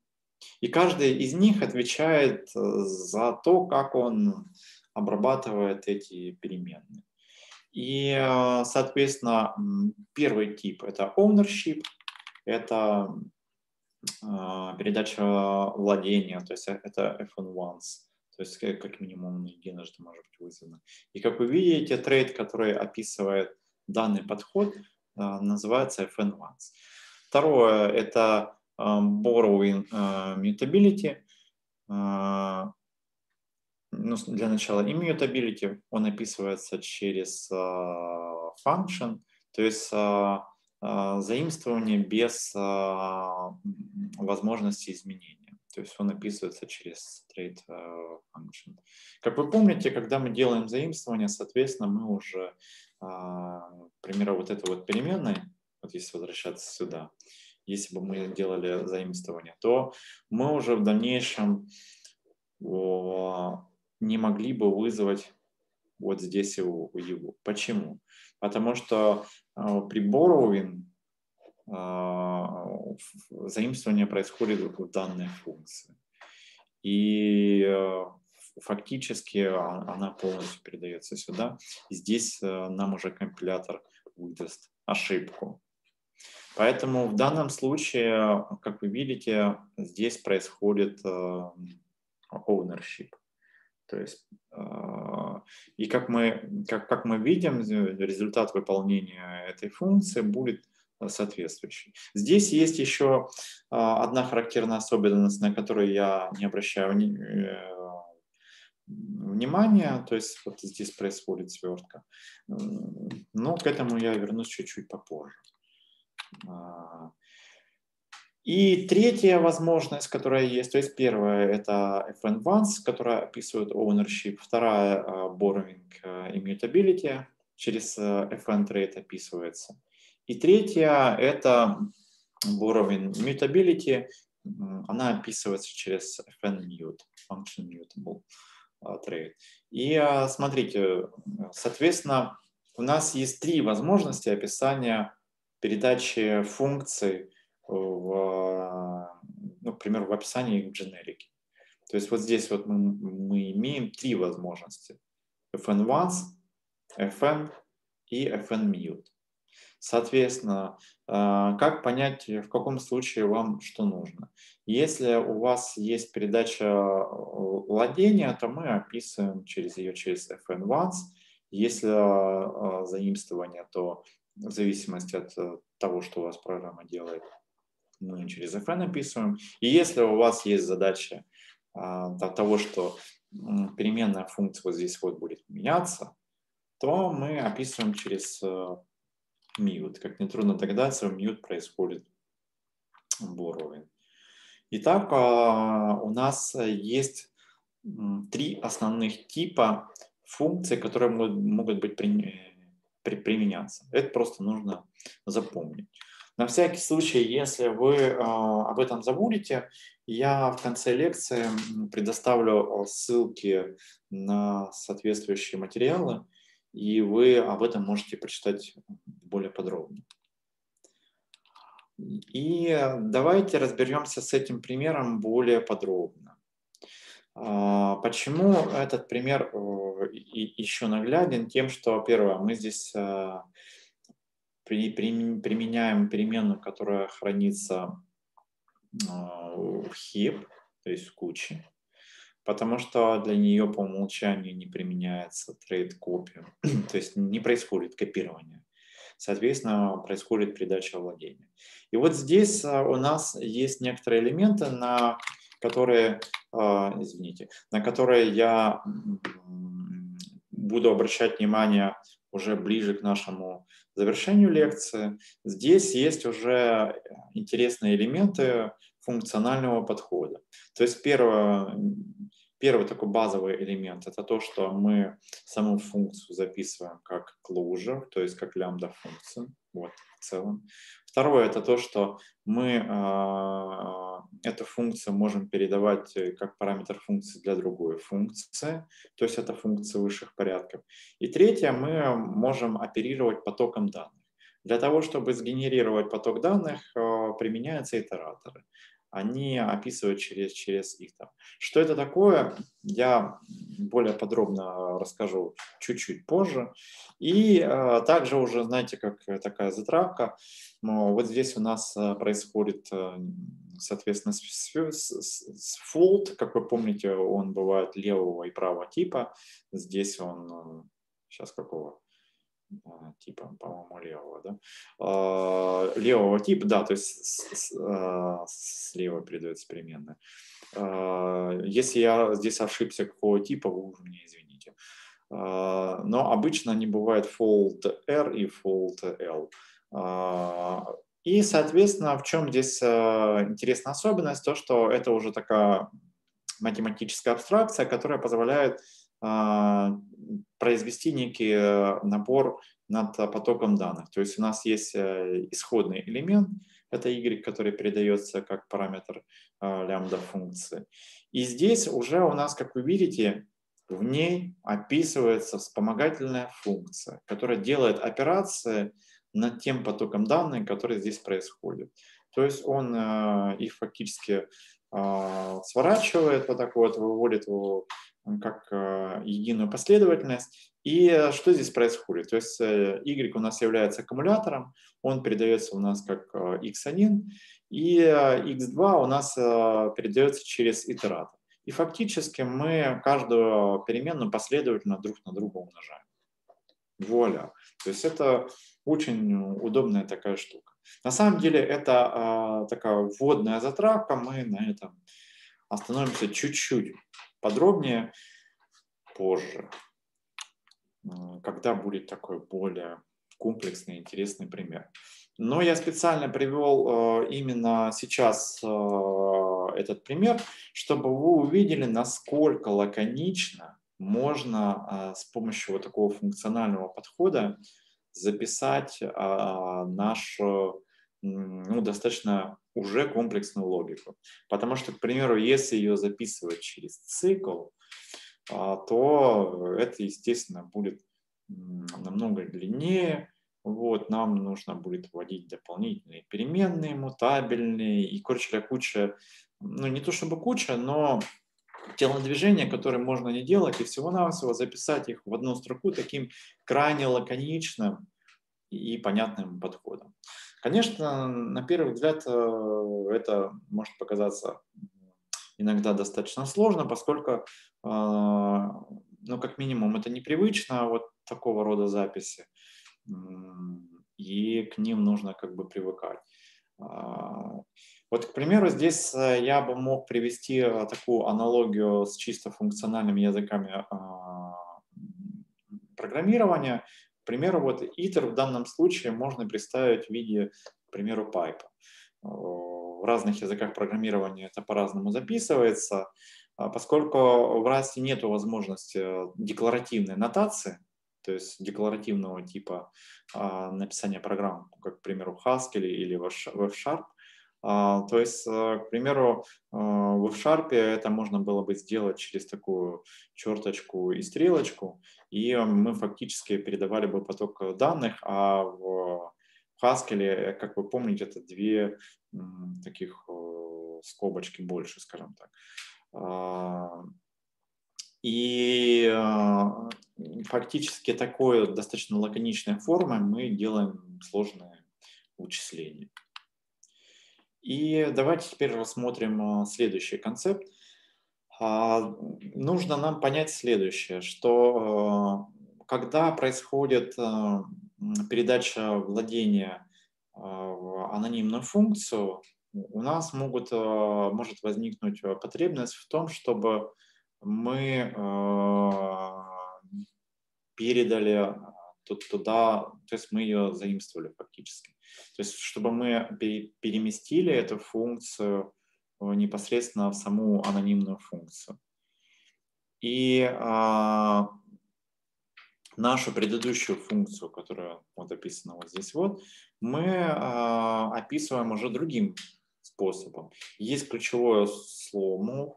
и каждый из них отвечает за то, как он обрабатывает эти переменные. И, соответственно, первый тип – это ownership, это передача владения, то есть это FN once, то есть как минимум единожды может быть вызвано. И как вы видите, трейд, который описывает данный подход, называется FN once. Второе – это borrowing mutability. Ну, для начала immutability, он описывается через function, то есть заимствование без возможности изменения. То есть он описывается через trade function. Как вы помните, когда мы делаем заимствование, соответственно, мы уже, к примеру, вот это вот переменной, вот если возвращаться сюда, если бы мы делали заимствование, то мы уже в дальнейшем не могли бы вызвать вот здесь его. его. Почему? Потому что а, при borrowing а, заимствование происходит в данной функции. И а, фактически она полностью передается сюда. Здесь нам уже компилятор выдаст ошибку. Поэтому в данном случае, как вы видите, здесь происходит ownership. То есть, и как мы, как, как мы видим, результат выполнения этой функции будет соответствующий. Здесь есть еще одна характерная особенность, на которую я не обращаю э, внимания, то есть вот здесь происходит свертка. Но к этому я вернусь чуть-чуть попозже. А, и третья возможность, которая есть, то есть первая это FN Once, которая описывает ownership, вторая uh, borrowing uh, immutability, через FN Trade описывается. И третья это borrowing immutability, она описывается через FN Mute, function mutable trade. И смотрите, соответственно, у нас есть три возможности описания передачи функций в, ну, к примеру, в описании в дженерике. То есть вот здесь вот мы, мы имеем три возможности. fn once, fn и fn mute. Соответственно, а, как понять, в каком случае вам что нужно? Если у вас есть передача владения, то мы описываем через ее через fn once. Если а, заимствование, то в зависимости от э, того, что у вас программа делает, мы через FN описываем. И если у вас есть задача а, того, что переменная функция вот здесь вот будет меняться, то мы описываем через э, mute. Как нетрудно догадаться, mute происходит borrowing. Итак, а, у нас есть три основных типа функций, которые могут быть применяться. Это просто нужно запомнить. На всякий случай, если вы э, об этом забудете, я в конце лекции предоставлю ссылки на соответствующие материалы, и вы об этом можете прочитать более подробно. И давайте разберемся с этим примером более подробно. А, почему этот пример э, еще нагляден? Тем, что, первое, мы здесь э, применяем переменную, которая хранится а, в heap, то есть в куче, потому что для нее по умолчанию не применяется trade copy, [clears throat] то есть не происходит копирование. Соответственно, происходит передача владения. И вот здесь а, у нас есть некоторые элементы, на которые, а, извините, на которые я буду обращать внимание уже ближе к нашему завершению лекции. Здесь есть уже интересные элементы функционального подхода. То есть первое, первый такой базовый элемент – это то, что мы саму функцию записываем как closure, то есть как лямбда-функцию. Вот, в целом. Второе – это то, что мы э, эту функцию можем передавать э, как параметр функции для другой функции, то есть это функция высших порядков. И третье – мы можем оперировать потоком данных. Для того, чтобы сгенерировать поток данных, э, применяются итераторы они описывают через, через их там. Что это такое, я более подробно расскажу чуть-чуть позже. И э, также уже, знаете, как такая затравка, вот здесь у нас э, происходит, э, соответственно, фолд, как вы помните, он бывает левого и правого типа. Здесь он, сейчас э, какого? Типа, по-моему, левого, да? А, левого типа, да, то есть а, слева передается переменная. А, если я здесь ошибся какого типа, вы уже мне извините. Но обычно они бывают fold R и fold L. И, соответственно, в чем здесь интересная особенность? То, что это уже такая математическая абстракция, которая позволяет а, произвести некий э, набор над потоком данных. То есть у нас есть э, исходный элемент, это y, который передается как параметр а, лямбда функции. И здесь уже у нас, как вы видите, в ней описывается вспомогательная функция, которая делает операции над тем потоком данных, который здесь происходит. То есть он э, их фактически сворачивает вот так вот, выводит его как э, единую последовательность. И э, что здесь происходит? То есть э, y у нас является аккумулятором, он передается у нас как x1, и x2 у нас передается через итератор. И фактически мы каждую переменную последовательно друг на друга умножаем. Вуаля. То есть это очень удобная такая штука. На самом деле это такая вводная затравка, мы на этом остановимся чуть-чуть подробнее позже, когда будет такой более комплексный, интересный пример. Но я специально привел э, именно сейчас э, этот пример, чтобы вы увидели, насколько лаконично можно э, с помощью вот такого функционального подхода записать нашу ну, достаточно уже комплексную логику. Потому что, к примеру, если ее записывать через цикл, а, то это, естественно, будет намного длиннее. Вот, нам нужно будет вводить дополнительные переменные, мутабельные и, короче куча, ну не то чтобы куча, но телодвижения, которые можно не делать, и всего-навсего записать их в одну строку таким крайне лаконичным и понятным подходом. Конечно, на первый взгляд э, это может показаться иногда достаточно сложно, поскольку, э, ну, как минимум, это непривычно, вот такого рода записи, и к ним нужно как бы привыкать. А, вот, к примеру, здесь э, я бы мог привести такую аналогию с чисто функциональными языками а, программирования примеру, вот итер в данном случае можно представить в виде, к примеру, пайпа. В разных языках программирования это по-разному записывается, а поскольку в Rust нет возможности декларативной нотации, то есть декларативного типа а, написания программ, как, к примеру, Haskell или в F-Sharp, то есть, э, к примеру, э, в F-Sharp это можно было бы сделать через такую черточку и стрелочку, и мы фактически передавали бы поток данных, а в Haskell, как вы помните, это две таких э, скобочки больше, скажем так. А, и фактически такой достаточно лаконичной формой мы делаем сложные вычисления. И давайте теперь рассмотрим а, следующий концепт. А, нужно нам понять следующее, что а, когда происходит передача владения в анонимную функцию, у нас могут, может возникнуть потребность в том, чтобы мы передали туда, то есть мы ее заимствовали фактически. То есть чтобы мы переместили эту функцию непосредственно в саму анонимную функцию. И а, нашу предыдущую функцию, которая вот описана вот здесь вот, мы а, описываем уже другим способом. Есть ключевое слово move.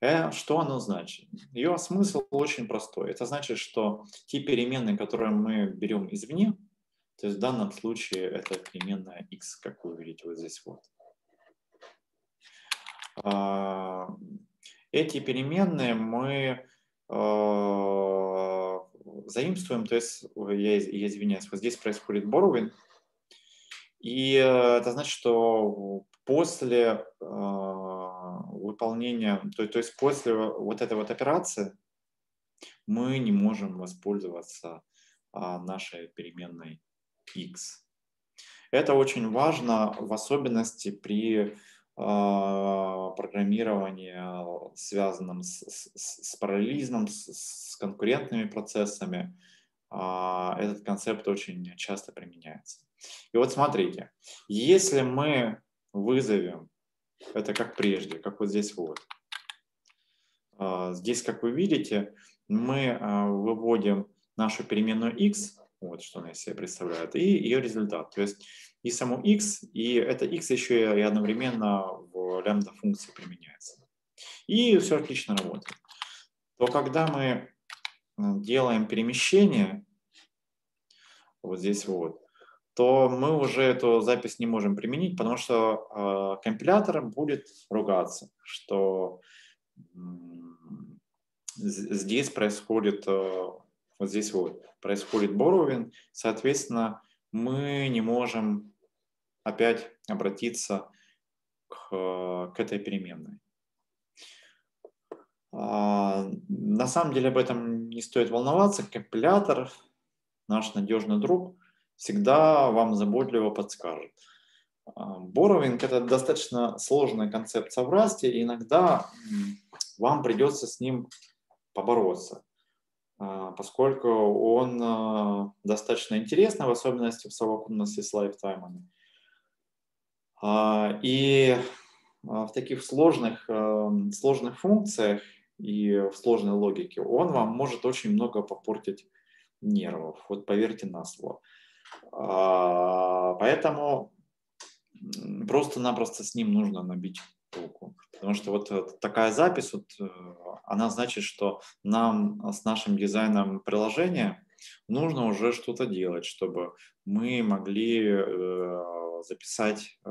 Э, что оно значит? Ее смысл очень простой. Это значит, что те переменные, которые мы берем извне, то есть в данном случае это переменная x, как вы видите вот здесь вот. А, эти переменные мы а, заимствуем, то есть, я, извиняюсь, вот здесь происходит borrowing, и э, это значит, что после э, выполнения, то, то есть после вот этой вот операции мы не можем воспользоваться э, нашей переменной x. Это очень важно, в особенности при а, программирования, связанном с, с, с параллелизмом, с, с конкурентными процессами, а, этот концепт очень часто применяется. И вот смотрите, если мы вызовем, это как прежде, как вот здесь вот, а, здесь, как вы видите, мы выводим нашу переменную x, вот что она из себя представляет, и ее результат. То есть и саму x, и это x еще и одновременно в лямбда функции применяется. И все отлично работает. То когда мы делаем перемещение, вот здесь вот, то мы уже эту запись не можем применить, потому что э, компилятор будет ругаться, что э, здесь происходит, э, вот здесь вот, происходит borrowing, соответственно, мы не можем опять обратиться к, к этой переменной. А, на самом деле об этом не стоит волноваться. Компилятор, наш надежный друг, всегда вам заботливо подскажет. Боровинг – это достаточно сложная концепция в расте, и иногда вам придется с ним побороться. А, поскольку он а, достаточно интересный, в особенности в совокупности с лайфтаймами. А, и в таких сложных, сложных функциях и в сложной логике он вам может очень много попортить нервов. Вот поверьте на слово. Поэтому просто-напросто с ним нужно набить руку. Потому что вот такая запись, вот, э, она значит, что нам с нашим дизайном приложения нужно уже что-то делать, чтобы мы могли э, записать э,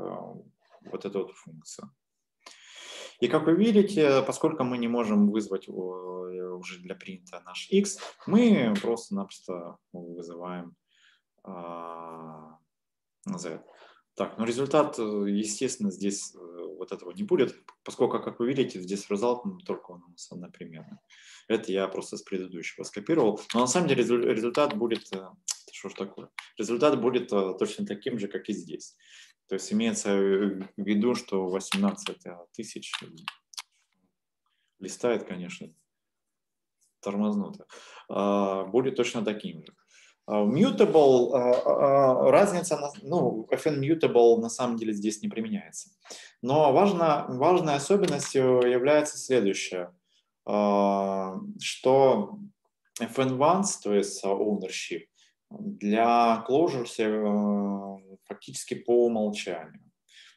вот эту вот функцию. И как вы видите, поскольку мы не можем вызвать уже для принта наш x, мы просто-напросто вызываем а, z. Так, но результат, э, естественно, здесь э, вот этого не будет, поскольку, как вы видите, здесь result только у нас одноприменный. Это я просто с предыдущего скопировал. Но на самом деле результат будет, э, что ж такое, результат будет точно таким же, как и здесь. То есть имеется в виду, что 18 тысяч листает, конечно, тормознуто, а, будет точно таким же. А, mutable, а, а, разница, ну, FN mutable на самом деле здесь не применяется. Но важно, важной особенностью является следующее, что FN once, то есть ownership, для closure фактически по умолчанию.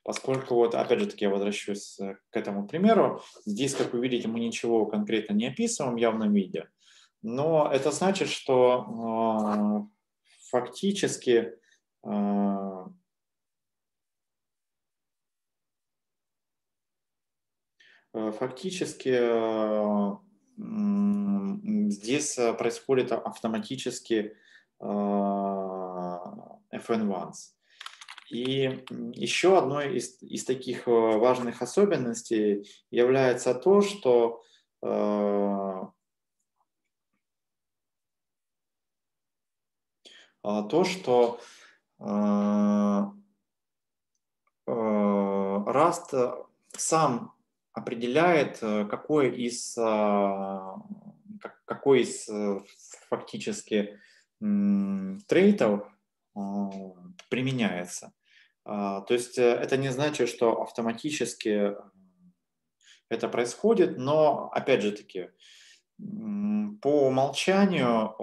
Поскольку, вот, опять же таки, я возвращусь к этому примеру, здесь, как вы видите, мы ничего конкретно не описываем в явном виде, но это значит, что а, фактически а, фактически здесь происходит автоматически FN once. И еще одной из, из таких важных особенностей является то, что то, что а, а, сам определяет, э, какой из, какой из э, фактически трейтов применяется. То есть это не значит, что автоматически это происходит, но опять же таки по умолчанию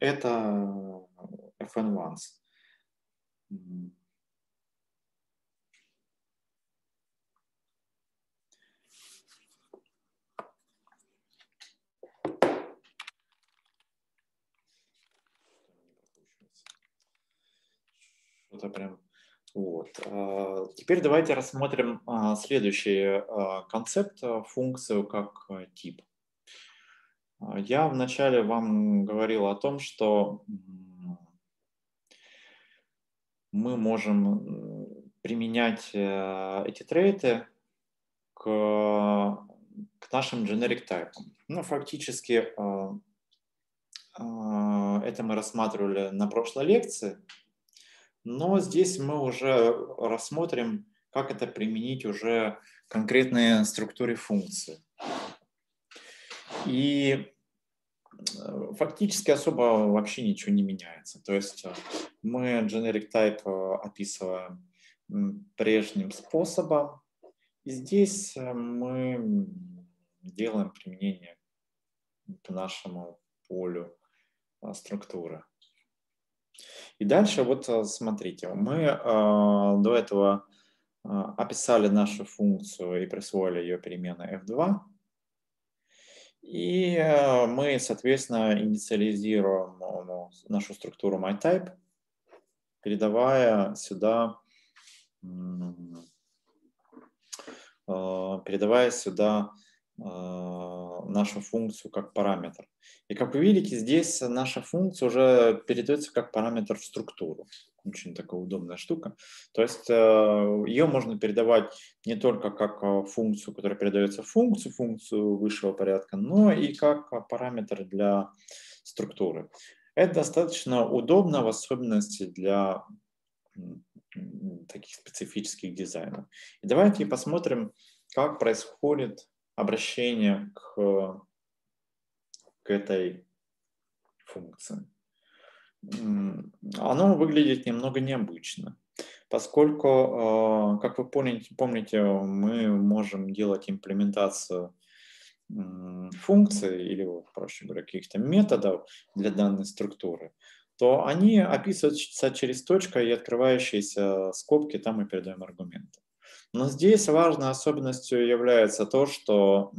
это FN1. Что-то прям... Вот. А, теперь давайте рассмотрим а, следующий а, концепт, функцию как тип. Я вначале вам говорил о том, что мы можем применять э, эти трейты к, к нашим generic типам. Ну, фактически это мы рассматривали на прошлой лекции, но здесь мы уже рассмотрим, как это применить уже конкретные структуре функции. И э, фактически особо вообще ничего не меняется. То есть э, мы generic type э, описываем прежним способом, и здесь мы делаем применение к нашему полю структуры. И дальше вот смотрите, мы до этого описали нашу функцию и присвоили ее переменной f2. И мы, соответственно, инициализируем нашу структуру myType, передавая сюда, передавая сюда нашу функцию как параметр. И как вы видите, здесь наша функция уже передается как параметр в структуру. Очень такая удобная штука. То есть э, ее можно передавать не только как э, функцию, которая передается функцию, функцию высшего порядка, но и как параметр для структуры. Это достаточно удобно, в особенности для таких специфических дизайнов. И давайте посмотрим, как происходит обращение к, к этой функции. Оно выглядит немного необычно, поскольку, э, как вы помните, мы можем делать имплементацию функций или, проще говоря, каких-то методов для данной структуры, то они описываются через точку и открывающиеся скобки, там мы передаем аргументы. Но здесь важной особенностью является то, что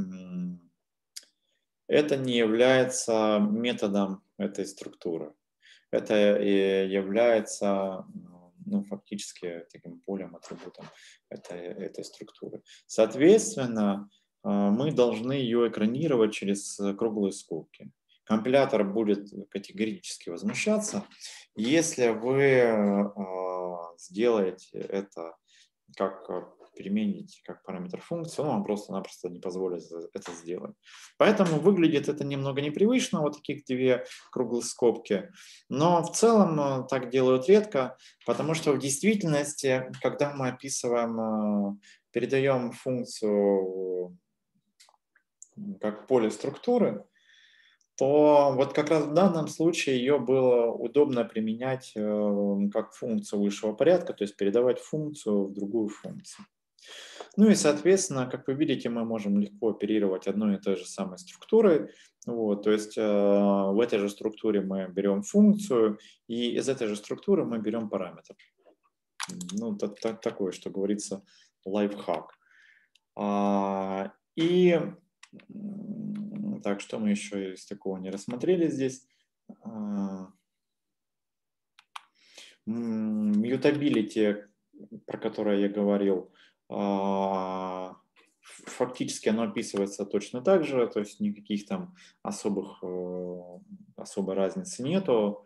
это не является методом этой структуры. Это является ну, фактически таким полем, атрибутом этой, этой структуры. Соответственно, а, мы должны ее экранировать через круглые скобки. Компилятор будет категорически возмущаться, если вы а, сделаете это как применить как параметр функции, он вам просто-напросто не позволит это сделать. Поэтому выглядит это немного непривычно, вот таких две круглые скобки. Но в целом э, так делают редко, потому что в действительности, когда мы описываем, э, передаем функцию как поле структуры, то вот как раз в данном случае ее было удобно применять э, как функцию высшего порядка, то есть передавать функцию в другую функцию. Ну и, соответственно, как вы видите, мы можем легко оперировать одной и той же самой структурой. Вот, то есть э, в этой же структуре мы берем функцию, и из этой же структуры мы берем параметр. Ну, так, так, такое, что говорится, лайфхак. А, и так, что мы еще из такого не рассмотрели здесь? Mutability, про которое я говорил, а, фактически оно описывается точно так же, то есть никаких там особых, э, особой разницы нету,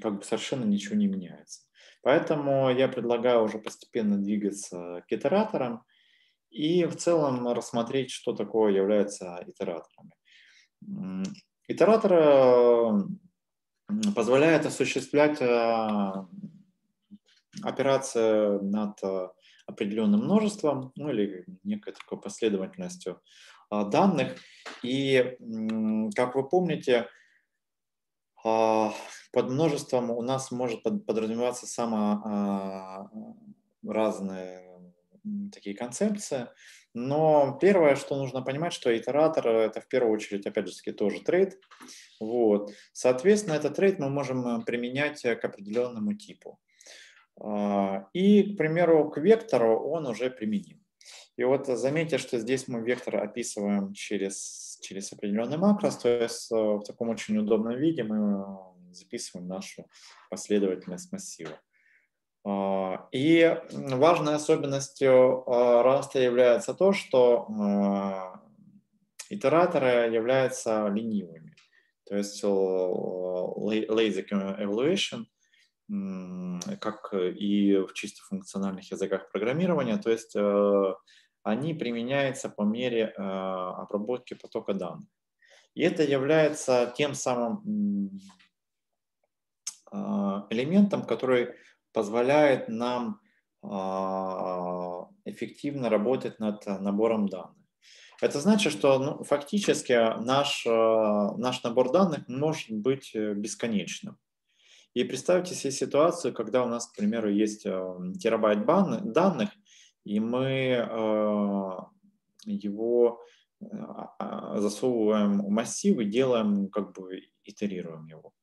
как бы совершенно ничего не меняется. Поэтому я предлагаю уже постепенно двигаться к итераторам и в целом рассмотреть, что такое является итераторами. Итератор позволяет осуществлять э, операции над определенным множеством, ну или некой такой последовательностью а, данных. И, как вы помните, А, под множеством у нас может подразумеваться само а, разные такие концепции. Но первое, что нужно понимать, что итератор – это в первую очередь, опять же, тоже trait. Вот. Соответственно, этот trait мы можем применять к определенному типу. А, и, к примеру, к вектору он уже применим. И вот заметьте, что здесь мы вектор описываем через, через определенный макрос, то есть э, в таком очень удобном виде мы записываем нашу последовательность массива. А, и важной особенностью а, раста является то, что итераторы являются ленивыми. То есть lazy evaluation как и в чисто функциональных языках программирования, то есть э, они применяются по мере э, обработки потока данных. И это является тем самым э, элементом, который позволяет нам эффективно работать над набором данных. Это значит, что ну, фактически наш, наш набор данных может быть бесконечным. И представьте себе ситуацию, когда у нас, к примеру, есть э, терабайт данных, и мы э, его э, а, засовываем в массив и делаем, как бы итерируем его.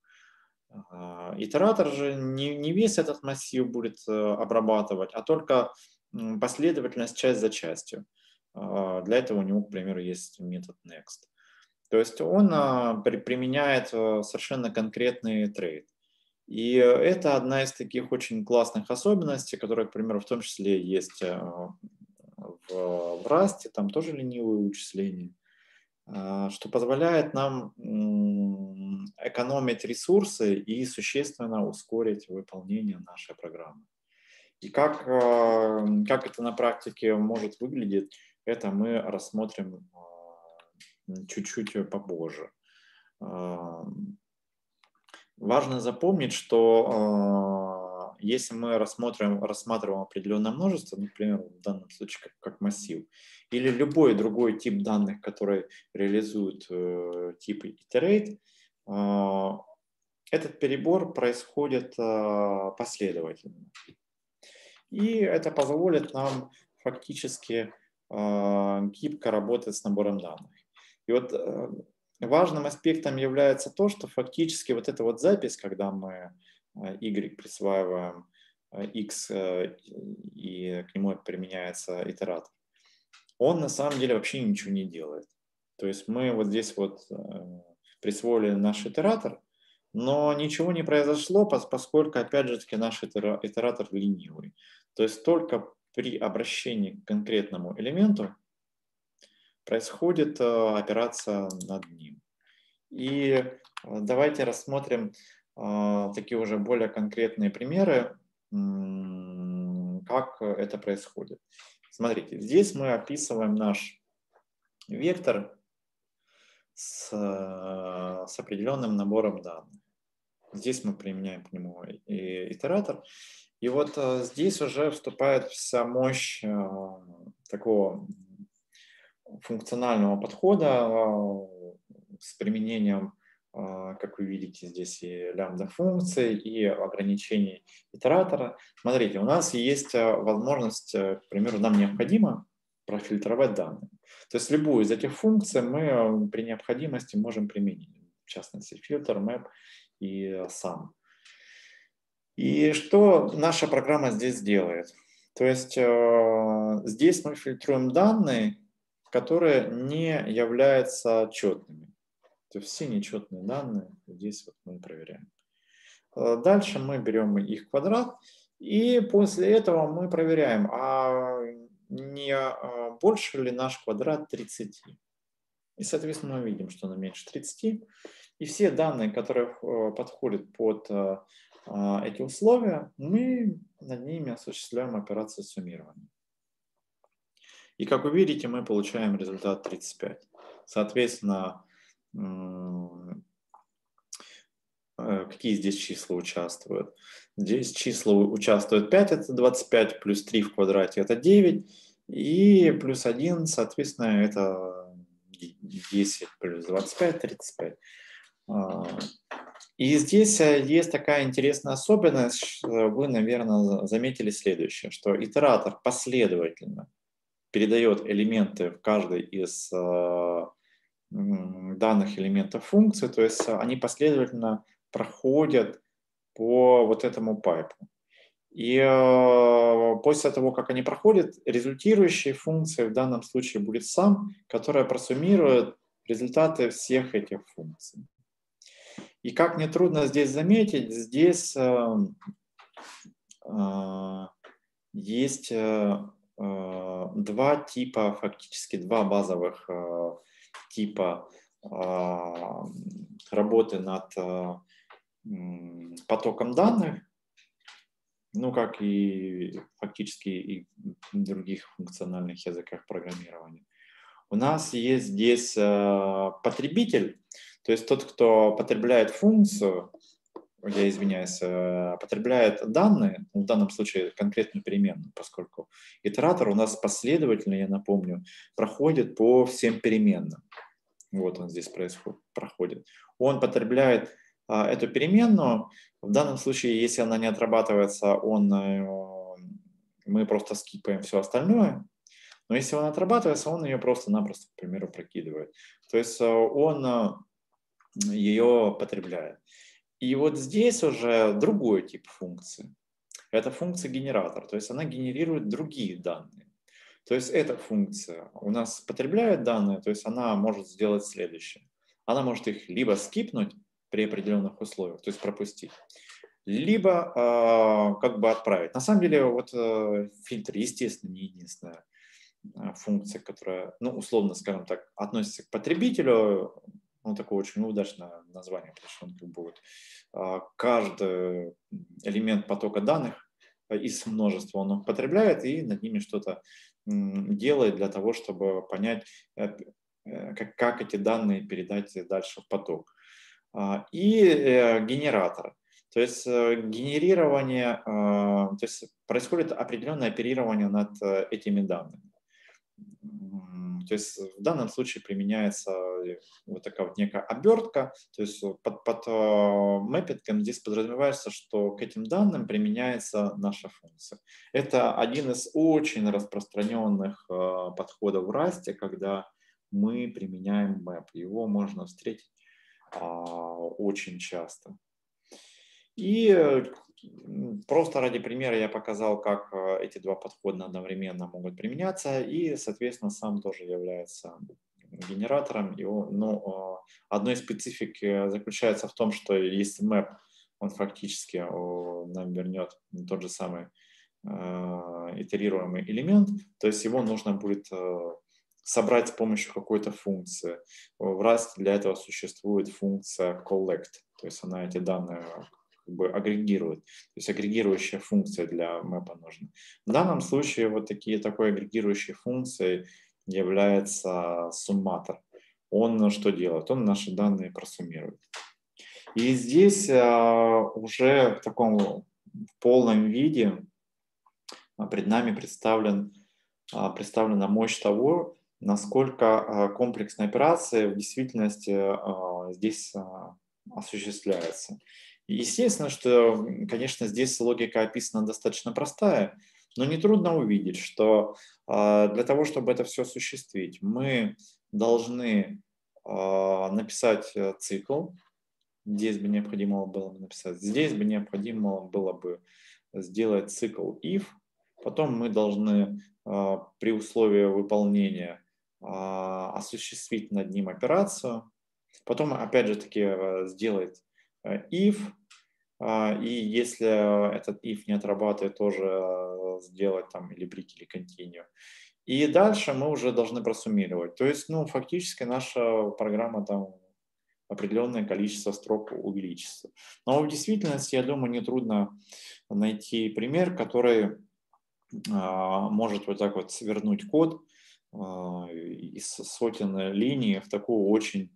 А, итератор же не, весь этот массив будет обрабатывать, а только последовательность часть за частью. А, для этого у него, к примеру, есть метод next. То есть он применяет совершенно конкретный трейд. И это одна из таких очень классных особенностей, которая, к примеру, в том числе есть э, в, Расте, там тоже ленивые вычисления, а, что позволяет нам экономить ресурсы и существенно ускорить выполнение нашей программы. И как, э, как это на практике может выглядеть, это мы рассмотрим э, чуть-чуть попозже. Важно запомнить, что э, если мы рассмотрим, рассматриваем определенное множество, например, в данном случае как, как массив, или любой другой тип данных, который реализует э, тип iterate, э, этот перебор происходит э, последовательно. И это позволит нам фактически э, гибко работать с набором данных. И вот э, Важным аспектом является то, что фактически вот эта вот запись, когда мы э, y присваиваем э, x э, и к нему применяется итератор, он на самом деле вообще ничего не делает. То есть мы вот здесь вот присвоили наш итератор, но ничего не произошло, поскольку, опять же таки, наш итератор ленивый. То есть только при обращении к конкретному элементу происходит э, операция над ним. И э, давайте рассмотрим э, такие уже более конкретные примеры, как это происходит. Смотрите, здесь мы описываем наш вектор с, с определенным набором данных. Здесь мы применяем к нему итератор. И вот здесь уже вступает вся мощь такого функционального подхода а, с применением, а, как вы видите, здесь и лямбда функций, и ограничений итератора. Смотрите, у нас есть а, возможность, э, к примеру, нам необходимо профильтровать данные. То есть любую из этих функций мы при необходимости можем применить, в частности, фильтр, map и сам. И что наша программа здесь делает? То есть э, здесь мы фильтруем данные, которые не являются четными. То есть все нечетные данные здесь вот мы проверяем. Э, дальше мы берем их квадрат, и после этого мы проверяем, а не а, больше ли наш квадрат 30. И, соответственно, мы видим, что он меньше 30. И все данные, которые э, подходят под э, эти условия, мы над ними осуществляем операцию суммирования. И как вы видите, мы получаем результат 35. Соответственно, э, какие здесь числа участвуют? Здесь числа участвуют 5, это 25, плюс 3 в квадрате это 9, и плюс 1, соответственно, это 10 плюс 25, 35. А, И здесь э, есть такая интересная особенность, вы, наверное, заметили следующее, что итератор последовательно передает элементы в каждой из э, данных элементов функции, то есть они последовательно проходят по вот этому пайпу. И э, после того, как они проходят, результирующей функцией в данном случае будет сам, которая просуммирует результаты всех этих функций. И как мне трудно здесь заметить, здесь э, э, есть э, э два типа, фактически два базовых э, типа э, работы над э, потоком данных, ну, как и фактически и в других функциональных языках программирования. У нас есть здесь э, потребитель, то есть тот, кто потребляет функцию, я извиняюсь, э, потребляет данные, в данном случае конкретную переменную, поскольку итератор у нас последовательно, я напомню, проходит по всем переменным. Вот он здесь происходит, проходит. Он потребляет а, эту переменную. В данном случае, если она не отрабатывается, он, э, мы просто скипаем все остальное. Но если он отрабатывается, он ее просто-напросто, к примеру, прокидывает. То есть э, он э, ее потребляет. И вот здесь уже другой тип функции. Это функция генератор, то есть она генерирует другие данные. То есть эта функция у нас потребляет данные, то есть она может сделать следующее. Она может их либо скипнуть, при определенных условиях, то есть пропустить, либо э, как бы отправить. На самом деле вот э, фильтр, естественно, не единственная э, функция, которая, ну, условно, скажем так, относится к потребителю, ну, такое очень удачное название, он как бы э, каждый элемент потока данных из множества он потребляет и над ними что-то делает для того, чтобы понять, э, как, как эти данные передать дальше в поток. А, и э, генератор. То есть э, генерирование, а, то есть происходит определенное оперирование над э, этими данными. То есть в данном случае применяется вот такая вот некая обертка, то есть под, под мэппингом здесь подразумевается, что к этим данным применяется наша функция. Это один из очень распространенных подходов в Rust, когда мы применяем map. Его можно встретить а, очень часто. И просто ради примера я показал, как а, эти два подхода одновременно могут применяться, и, соответственно, сам тоже является генератором. Его, ну, а, одной из специфик э, заключается в том, что если map, он фактически нам вернет тот же самый итерируемый элемент, то есть его нужно будет собрать с помощью какой-то функции. В Rust для этого существует функция collect, то есть она эти данные как бы агрегирует. То есть агрегирующая функция для мэпа нужна. В данном случае вот такие, такой агрегирующей функцией является сумматор. Он что делает? Он наши данные просуммирует. И здесь а, уже в таком полном виде а, пред нами представлен, а, представлена мощь того, насколько комплексная операция в действительности здесь осуществляется. Естественно, что, конечно, здесь логика описана достаточно простая, но нетрудно увидеть, что для того, чтобы это все осуществить, мы должны написать э, цикл, здесь бы необходимо было бы написать, здесь бы необходимо было бы сделать цикл if, потом мы должны при условии выполнения а, осуществить над ним операцию, потом, опять же таки, э, сделать э, if, а, и если этот if не отрабатывает, тоже э, сделать там или брик, или continue. И дальше мы уже должны просуммировать. То есть, ну, фактически наша программа там определенное количество строк увеличится. Но в действительности, я думаю, нетрудно найти пример, который а, может вот так вот свернуть код, а, из сотен линий в такую очень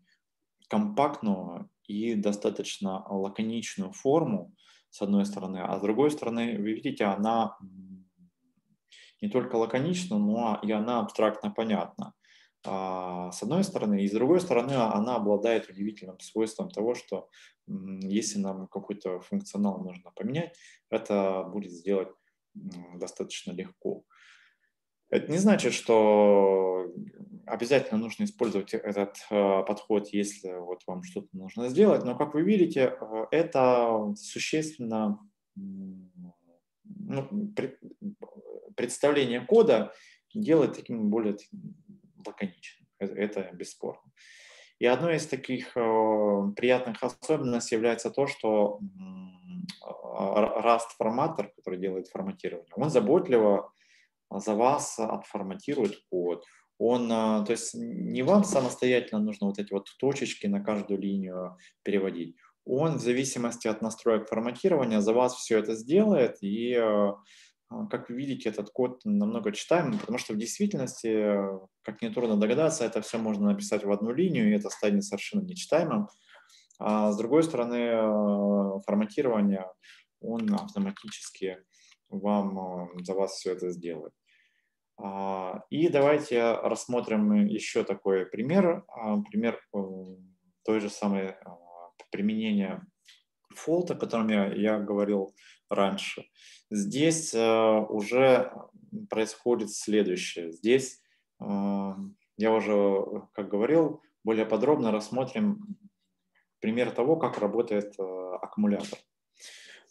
компактную и достаточно лаконичную форму, с одной стороны, а с другой стороны, вы видите, она не только лаконична, но и она абстрактно понятна. а, с одной стороны, и с другой стороны она обладает удивительным свойством того, что если нам какой-то функционал нужно поменять, это будет сделать достаточно легко. Это не значит, что обязательно нужно использовать этот э, подход, если вот вам что-то нужно сделать, но, как вы видите, э, это существенно ну, представление кода делает таким более лаконичным. Это, это бесспорно. И одной из таких э, приятных особенностей является то, что Rust форматор, который делает форматирование, он заботливо за вас отформатирует код. Он, э, то есть не вам самостоятельно нужно вот эти вот точечки на каждую линию переводить. Он в зависимости от настроек форматирования за вас все это сделает и э, а, как вы видите, этот код намного читаемый, потому что в действительности, как нетрудно догадаться, это все можно написать в одну линию, и это станет совершенно нечитаемым. А с другой стороны, форматирование, он автоматически вам, за вас все это сделает. А, и давайте рассмотрим еще такой пример, а, пример э, той же самой применения фолта, о котором я, я говорил раньше. Здесь э, уже происходит следующее. Здесь э, я уже, как говорил, более подробно рассмотрим пример того, как работает э, аккумулятор.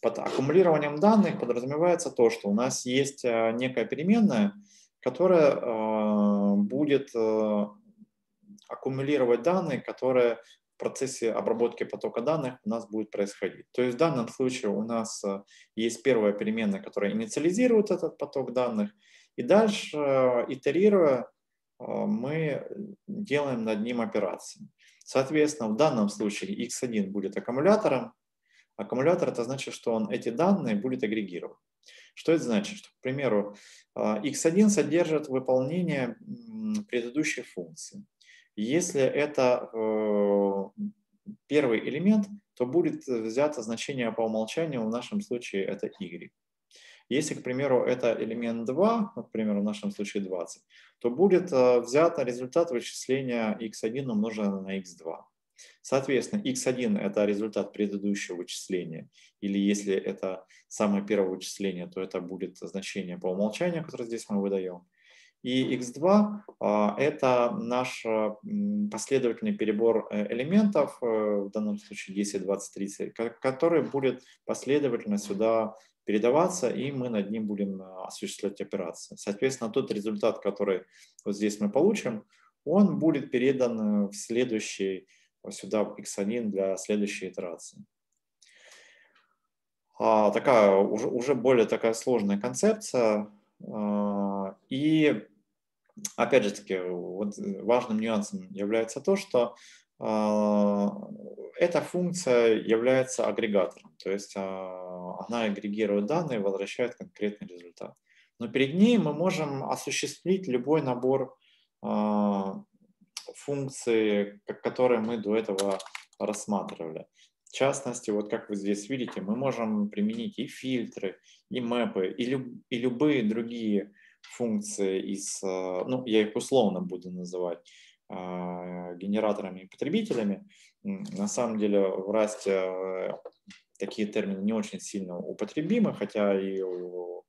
Под аккумулированием данных подразумевается то, что у нас есть некая переменная, которая будет аккумулировать данные, которые процессе обработки потока данных у нас будет происходить. То есть в данном случае у нас э, есть первая переменная, которая инициализирует этот поток данных, и дальше, э, итерируя, э, мы делаем над ним операции. Соответственно, в данном случае x1 будет аккумулятором. Аккумулятор – это значит, что он эти данные будет агрегировать. Что это значит? Что, к примеру, x1 содержит выполнение предыдущей функции. Если это э, первый элемент, то будет взято значение по умолчанию, в нашем случае это y. Если, к примеру, это элемент 2, ну, к примеру, в нашем случае 20, то будет э, взято результат вычисления x1 умноженного на x2. Соответственно, x1 – это результат предыдущего вычисления, или если это самое первое вычисление, то это будет значение по умолчанию, которое здесь мы выдаем. И x2 а, – это наш а, последовательный перебор э, элементов, э, в данном случае 10, 20, 30, который будет последовательно сюда передаваться, и мы над ним будем а, осуществлять операции. Соответственно, тот результат, который вот здесь мы получим, он будет передан в следующий, сюда x1 для следующей итерации. А, такая уже, уже более такая сложная концепция. И опять же таки, вот важным нюансом является то, что э, эта функция является агрегатором, то есть э, она агрегирует данные и возвращает конкретный результат. Но перед ней мы можем осуществить любой набор э, функций, которые мы до этого рассматривали. В частности, вот как вы здесь видите, мы можем применить и фильтры, и мэпы, и, люб, и любые другие функции из, э, ну, я их условно буду называть, а, генераторами и потребителями. На самом деле в Rust э, такие термины не очень сильно употребимы, хотя и в,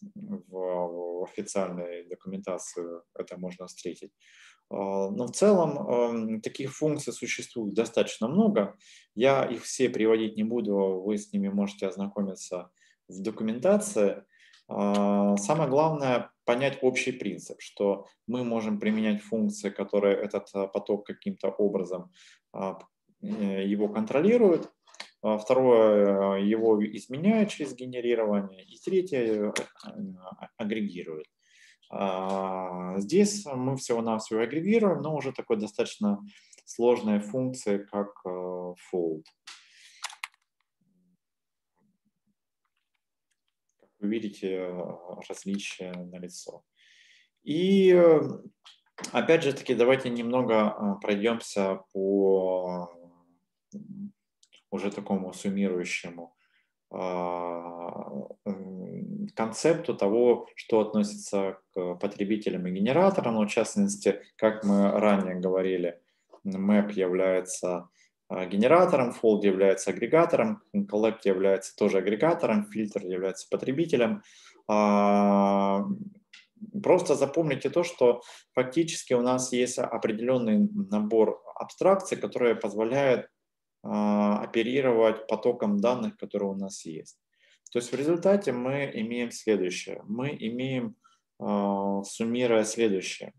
в официальной документации это можно встретить. А, но в целом эм, таких функций существует достаточно много. Я их все приводить не буду, вы с ними можете ознакомиться в документации. А, самое главное понять общий принцип, что мы можем применять функции, которые этот а, поток каким-то образом э, его контролируют. Второе, его изменяют через генерирование. И третье, э, агрегируют. Здесь мы всего-навсего агрегируем, но уже такой достаточно сложная функция, как э, fold. вы видите различия на лицо. И э, опять же таки давайте немного э, пройдемся по уже такому суммирующему концепту того, что относится к потребителям и генераторам. Ну, в частности, как мы ранее говорили, map является а, генератором, fold является агрегатором, collect является тоже агрегатором, фильтр является потребителем. А, просто запомните то, что фактически у нас есть определенный набор абстракций, которые позволяют а, оперировать потоком данных, которые у нас есть. То есть в результате мы имеем следующее. Мы имеем, суммируя следующее.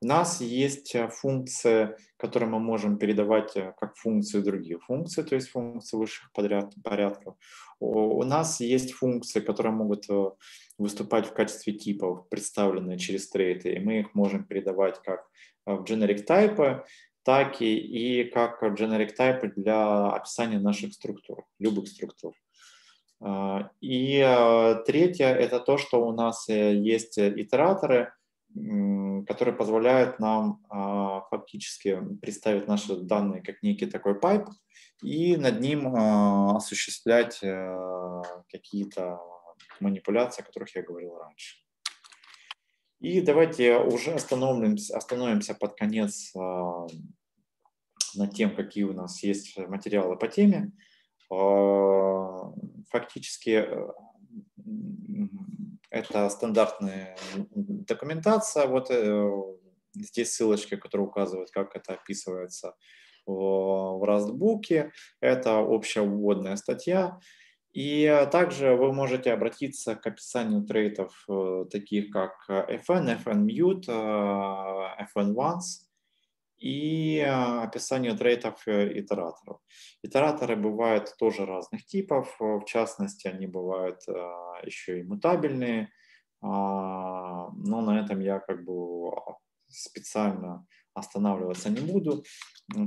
У нас есть э, функции, которые мы можем передавать э, как функции других функций, то есть функции высших подряд, порядков. У нас есть функции, которые могут э, выступать в качестве типов, представленные через трейты, и мы их можем передавать как в generic type, так и, и как generic type для описания наших структур, любых структур. И третье – это то, что у нас есть итераторы – которые позволяют нам а, фактически представить наши данные как некий такой пайп и над ним а, осуществлять а, какие-то манипуляции, о которых я говорил раньше. И давайте уже остановимся, остановимся под конец а, над тем, какие у нас есть материалы по теме. А, фактически это стандартная документация. Вот э, здесь ссылочки, которые указывают, как это описывается в, растбуке. Это общая вводная статья. И также вы можете обратиться к описанию трейтов, э, таких как FN, FN Mute, FN Once, и а, описание трейтов э, итераторов. Итераторы бывают тоже разных типов, э, в частности, они бывают а, еще и мутабельные, а, но на этом я как бы специально останавливаться не буду.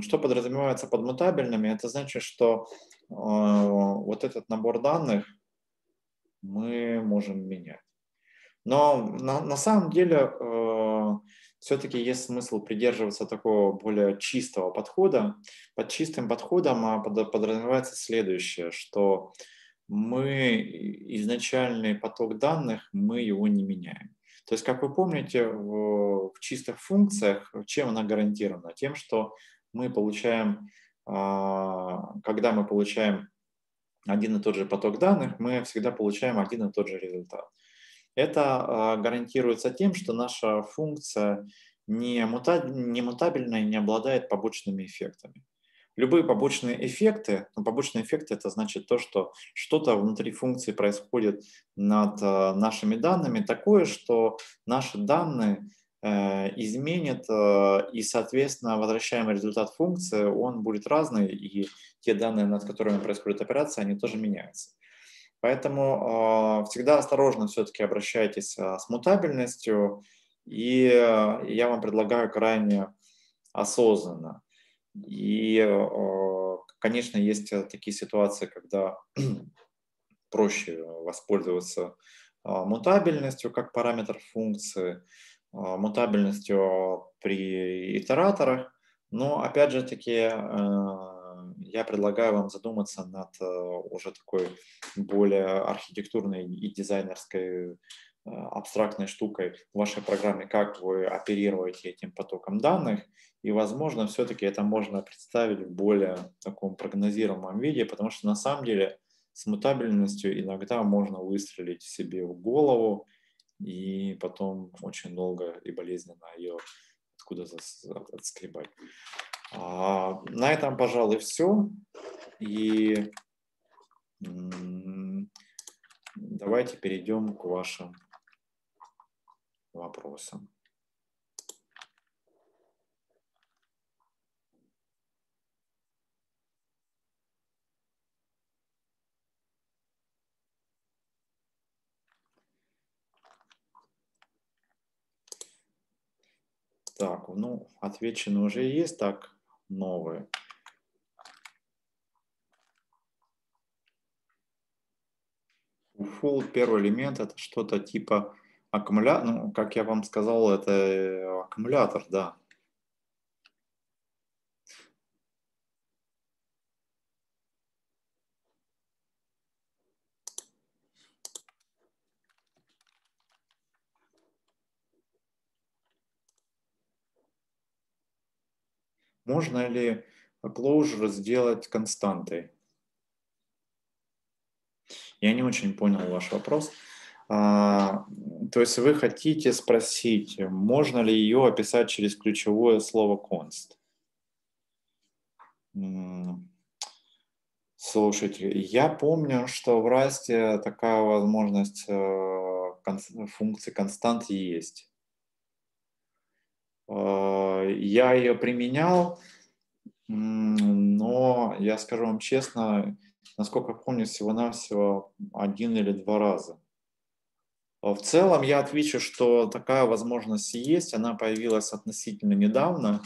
Что подразумевается под мутабельными? Это значит, что вот этот набор данных мы можем менять. Но на, на самом деле э, все-таки есть смысл придерживаться такого более чистого подхода. Под чистым подходом а, подразумевается следующее, что мы изначальный поток данных, мы его не меняем. То есть, как вы помните, в, в чистых функциях, чем она гарантирована? Тем, что мы получаем, а, когда мы получаем один и тот же поток данных, мы всегда получаем один и тот же результат. Это а, гарантируется тем, что наша функция не, мута, не мутабельная и не обладает побочными эффектами. Любые побочные эффекты, ну, побочные эффекты это значит то, что что-то внутри функции происходит над э, нашими данными такое, что наши данные э, изменят, э, и, соответственно, возвращаемый результат функции, он будет разный, и те данные, над которыми происходит операция, они тоже меняются. Поэтому э, всегда осторожно все-таки обращайтесь э, с мутабельностью, и э, я вам предлагаю крайне осознанно. И, конечно, есть такие ситуации, когда [clears throat] проще воспользоваться мутабельностью как параметр функции, мутабельностью при итераторах, но опять же таки я предлагаю вам задуматься над уже такой более архитектурной и дизайнерской Э, абстрактной штукой в вашей программе, как вы оперируете этим потоком данных, и, возможно, все-таки это можно представить в более таком прогнозируемом виде, потому что на самом деле с мутабельностью иногда можно выстрелить себе в голову, и потом очень долго и болезненно ее откуда-то отскребать. А, на этом, пожалуй, все. И давайте перейдем к вашим вопросам. Так, ну, отвечены уже есть, так, новые. Full первый элемент это что-то типа Аккумулятор, ну, как я вам сказал, это э, аккумулятор, да. Можно ли closure сделать константой? Я не очень понял ваш вопрос. А, то есть вы хотите спросить, можно ли ее описать через ключевое слово const? Слушайте, я помню, что в Расте такая возможность э, функции констант есть. Э, я ее применял, но я скажу вам честно, насколько помню, всего-навсего один или два раза. В целом я отвечу, что такая возможность есть, она появилась относительно недавно,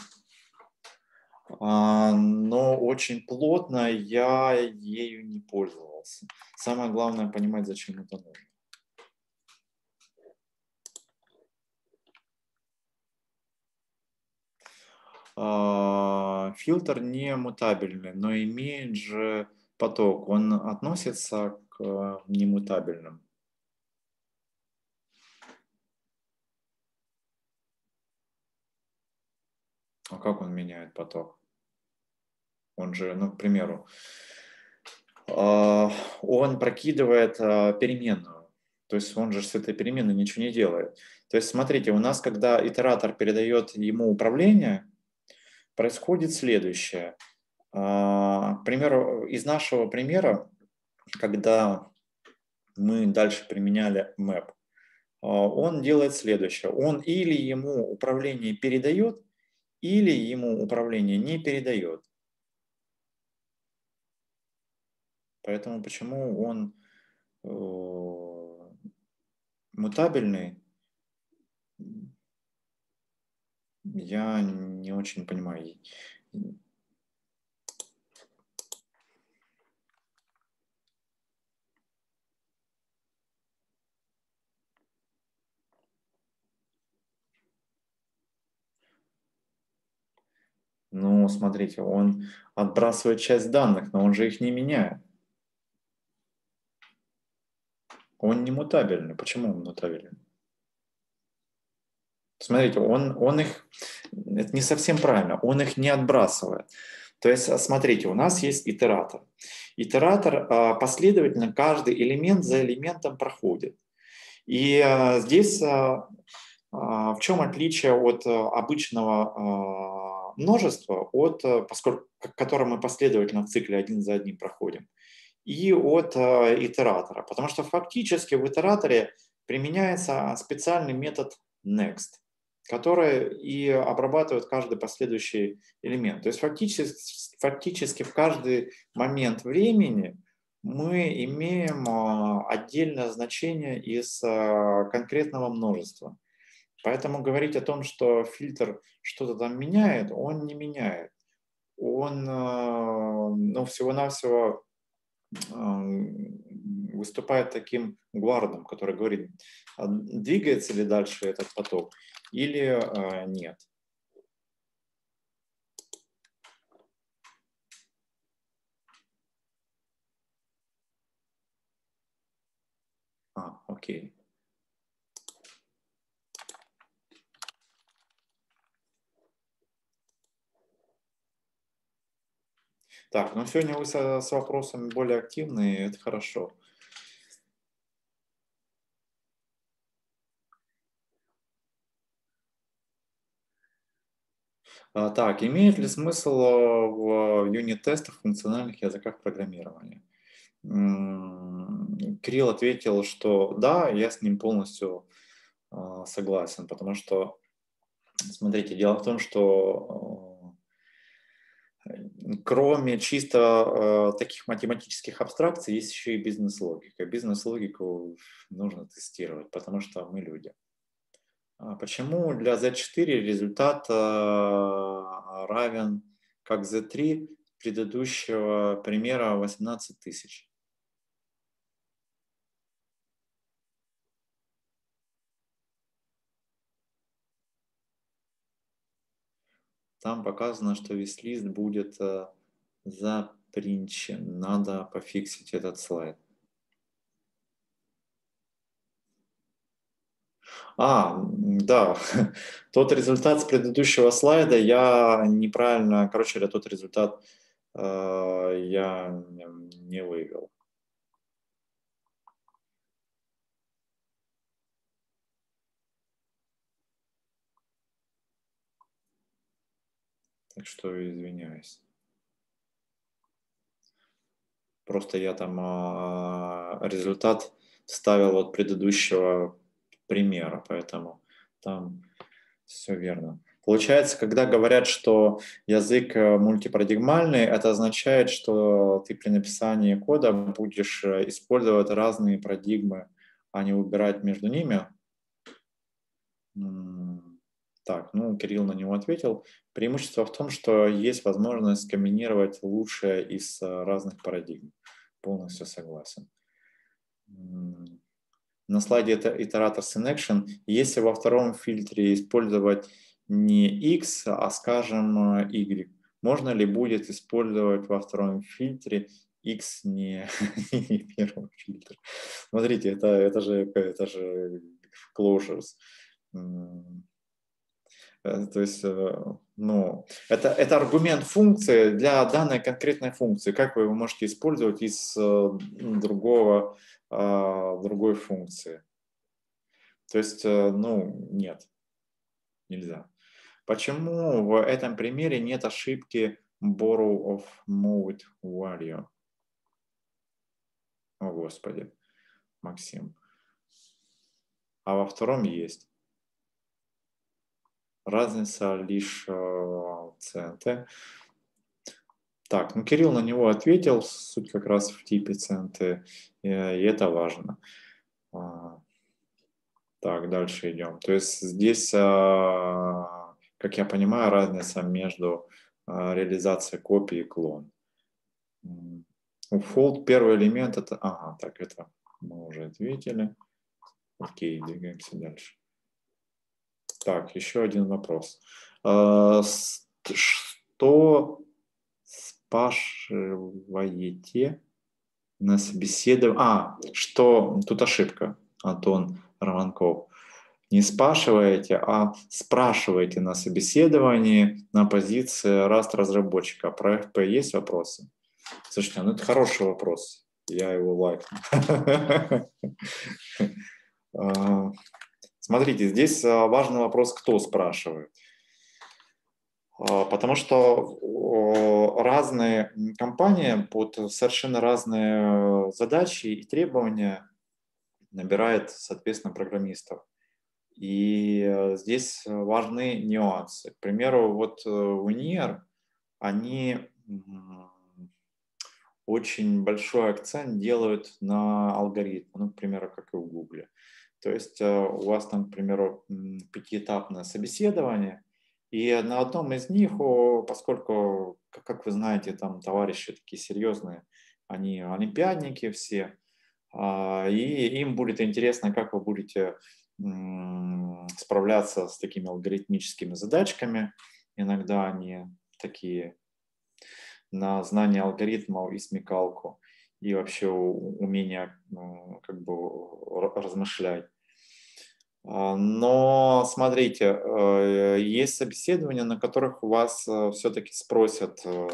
а, но очень плотно я ею не пользовался. Самое главное понимать, зачем это нужно. Фильтр не мутабельный, но имеет же поток. Он относится к немутабельным. А как он меняет поток? Он же, ну, к примеру, а, он прокидывает а, переменную. То есть он же с этой переменной ничего не делает. То есть смотрите, у нас, когда итератор передает ему управление, происходит следующее. А, к примеру, из нашего примера, когда мы дальше применяли map, он делает следующее. Он или ему управление передает, или ему управление не передает. Поэтому почему он э, мутабельный, я не очень понимаю. Ну, смотрите, он отбрасывает часть данных, но он же их не меняет. Он не мутабельный. Почему он мутабельный? Смотрите, он, он их, это не совсем правильно, он их не отбрасывает. То есть, а, смотрите, у нас есть итератор. Итератор а, последовательно каждый элемент за элементом проходит. И а, здесь в чем отличие от обычного множество, от, поскольку, которое мы последовательно в цикле один за одним проходим, и от итератора. Потому что фактически в итераторе применяется специальный метод next, который и обрабатывает каждый последующий элемент. То есть фактически, фактически в каждый момент времени мы имеем э, отдельное значение из конкретного множества. Поэтому говорить о том, что фильтр что-то там меняет, он не меняет. Он э, ну, всего-навсего выступает таким гвардом, который говорит, а двигается ли дальше этот поток или э, нет. А, окей. Так, ну сегодня вы с, с вопросами более активны, это хорошо. Так, имеет ли смысл э, в юнит-тестах функциональных языках программирования? Кирилл ответил, что да, я с ним полностью а, согласен, потому что, смотрите, дело в том, что кроме чисто таких математических абстракций, есть еще и бизнес-логика. Бизнес-логику нужно тестировать, потому что мы люди. А почему для Z4 результат э, равен как Z3 предыдущего примера 18 тысяч? там показано, что весь лист будет э, запринчен. Надо пофиксить этот слайд. А, да, [laughs] тот результат с предыдущего слайда я неправильно, короче говоря, тот результат э, я не вывел. Так что извиняюсь. Просто я там э, результат ставил от предыдущего примера, поэтому там все верно. Получается, когда говорят, что язык э, мультипарадигмальный, это означает, что ты при написании кода будешь э, использовать разные парадигмы, а не выбирать между ними. Так, ну, Кирилл на него ответил. Преимущество в том, что есть возможность комбинировать лучшее из э, разных парадигм. Полностью согласен на слайде это итератор SynAction. Если во втором фильтре использовать не x, а, скажем, y, можно ли будет использовать во втором фильтре x не, [laughs] не первый фильтр? Смотрите, это, это, же, это же closures. Э, то есть, э, ну, это, это аргумент функции для данной конкретной функции. Как вы его можете использовать из э, другого другой функции. То есть, э, ну, нет, нельзя. Почему в этом примере нет ошибки borrow of mode value? О, Господи, Максим. А во втором есть. Разница лишь э, центы. Так, ну Кирилл на него ответил, суть как раз в типе центы, и, это важно. А, так, дальше идем. То есть здесь, а, как я понимаю, разница между а, реализацией копии и клон. У fold первый элемент это... Ага, так, это мы уже ответили. Окей, двигаемся дальше. Так, еще один вопрос. Что спрашиваете на собеседовании... А, что... Тут ошибка, Антон Романков. Не спрашиваете, а спрашиваете на собеседовании на позиции раст разработчика. Про FP есть вопросы? Слушайте, ну это хороший вопрос. Я его лайкну. [laughs] А, смотрите, здесь а, важный вопрос, кто спрашивает. А, потому что разные компании под совершенно разные задачи и требования набирают, соответственно, программистов. И э, здесь важны нюансы. К примеру, вот э, в Unier они очень большой акцент делают на алгоритмы, ну, к примеру, как и в Google. То есть э, у вас там, к примеру, пятиэтапное собеседование, и на одном из них, поскольку, как вы знаете, там товарищи такие серьезные, они олимпиадники все, а, и им будет интересно, как вы будете справляться с такими алгоритмическими задачками. Иногда они такие на знание алгоритмов и смекалку, и вообще умение как бы размышлять. А, но смотрите, э, есть собеседования, на которых вас э, все-таки спросят, э,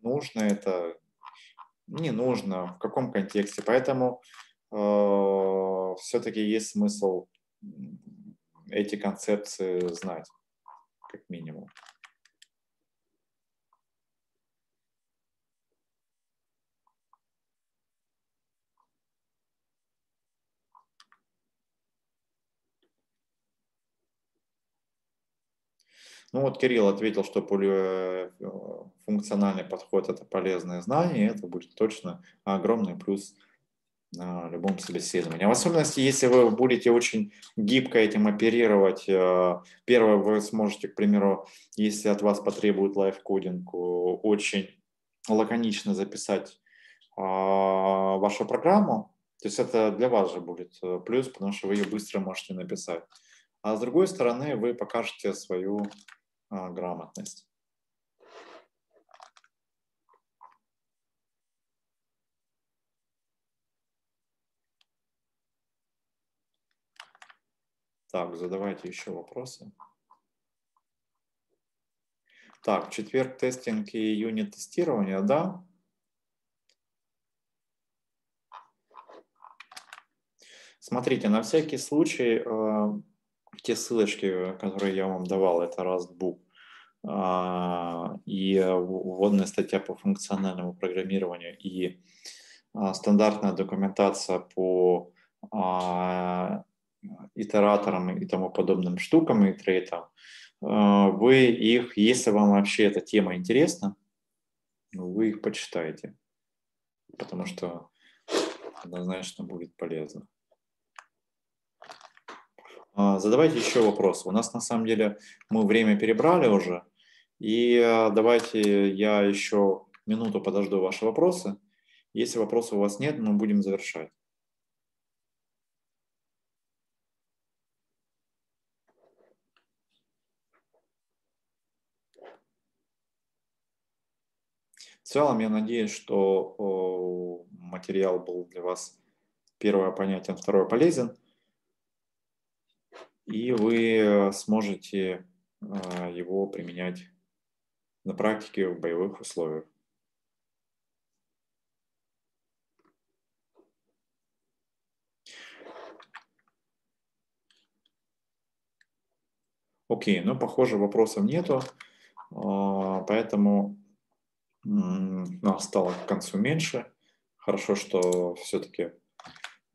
нужно это, не нужно, в каком контексте. Поэтому все-таки есть смысл эти концепции знать, как минимум. Ну вот Кирилл ответил, что э, подход – это полезное знание, и это будет точно огромный плюс на любом собеседовании. А в особенности, если вы будете очень гибко этим оперировать, э, первое, вы сможете, к примеру, если от вас потребует лайфкодинг, очень лаконично записать а, вашу программу, то есть это для вас же будет э, плюс, потому что вы ее быстро можете написать. А с другой стороны, вы покажете свою грамотность. Так, задавайте еще вопросы. Так, четверг тестинг и юнит тестирования, да? Смотрите, на всякий случай э, те ссылочки, которые я вам давал, это Rustbook э, и вводная статья по функциональному программированию и э, стандартная документация по э, итераторам и тому подобным штукам и трейтам. Э, вы их, если вам вообще эта тема интересна, вы их почитаете, потому что однозначно будет полезно. А, задавайте еще вопросы. У нас на самом деле мы время перебрали уже. И а, давайте я еще минуту подожду ваши вопросы. Если вопросов у вас нет, мы будем завершать. В целом, я надеюсь, что материал был для вас первое понятен, второе полезен и вы э, сможете а, его применять на практике в боевых условиях. Окей, ну, похоже, вопросов нету, а, поэтому нас стало к концу меньше. Хорошо, что все-таки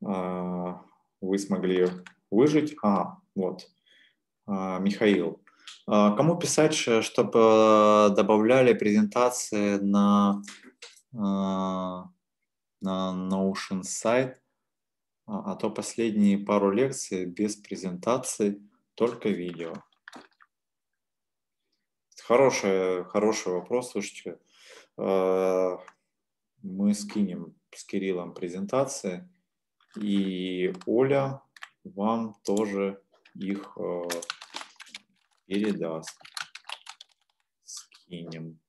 а, вы смогли выжить. А, вот, а, Михаил. А, кому писать, чтобы добавляли презентации на, а, на Notion сайт, а то последние пару лекций без презентации, только видео. Хороший, хороший вопрос, слушайте. Мы скинем с Кириллом презентации, и Оля вам тоже их э, передаст. Скинем.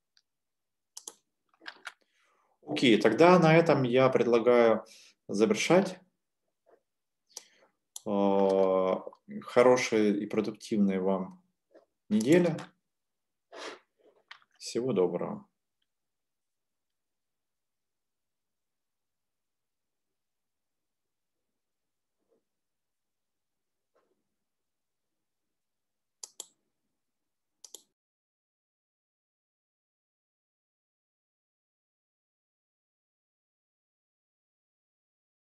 Окей, тогда на этом я предлагаю завершать. Э, хорошей и продуктивной вам недели. Всего доброго.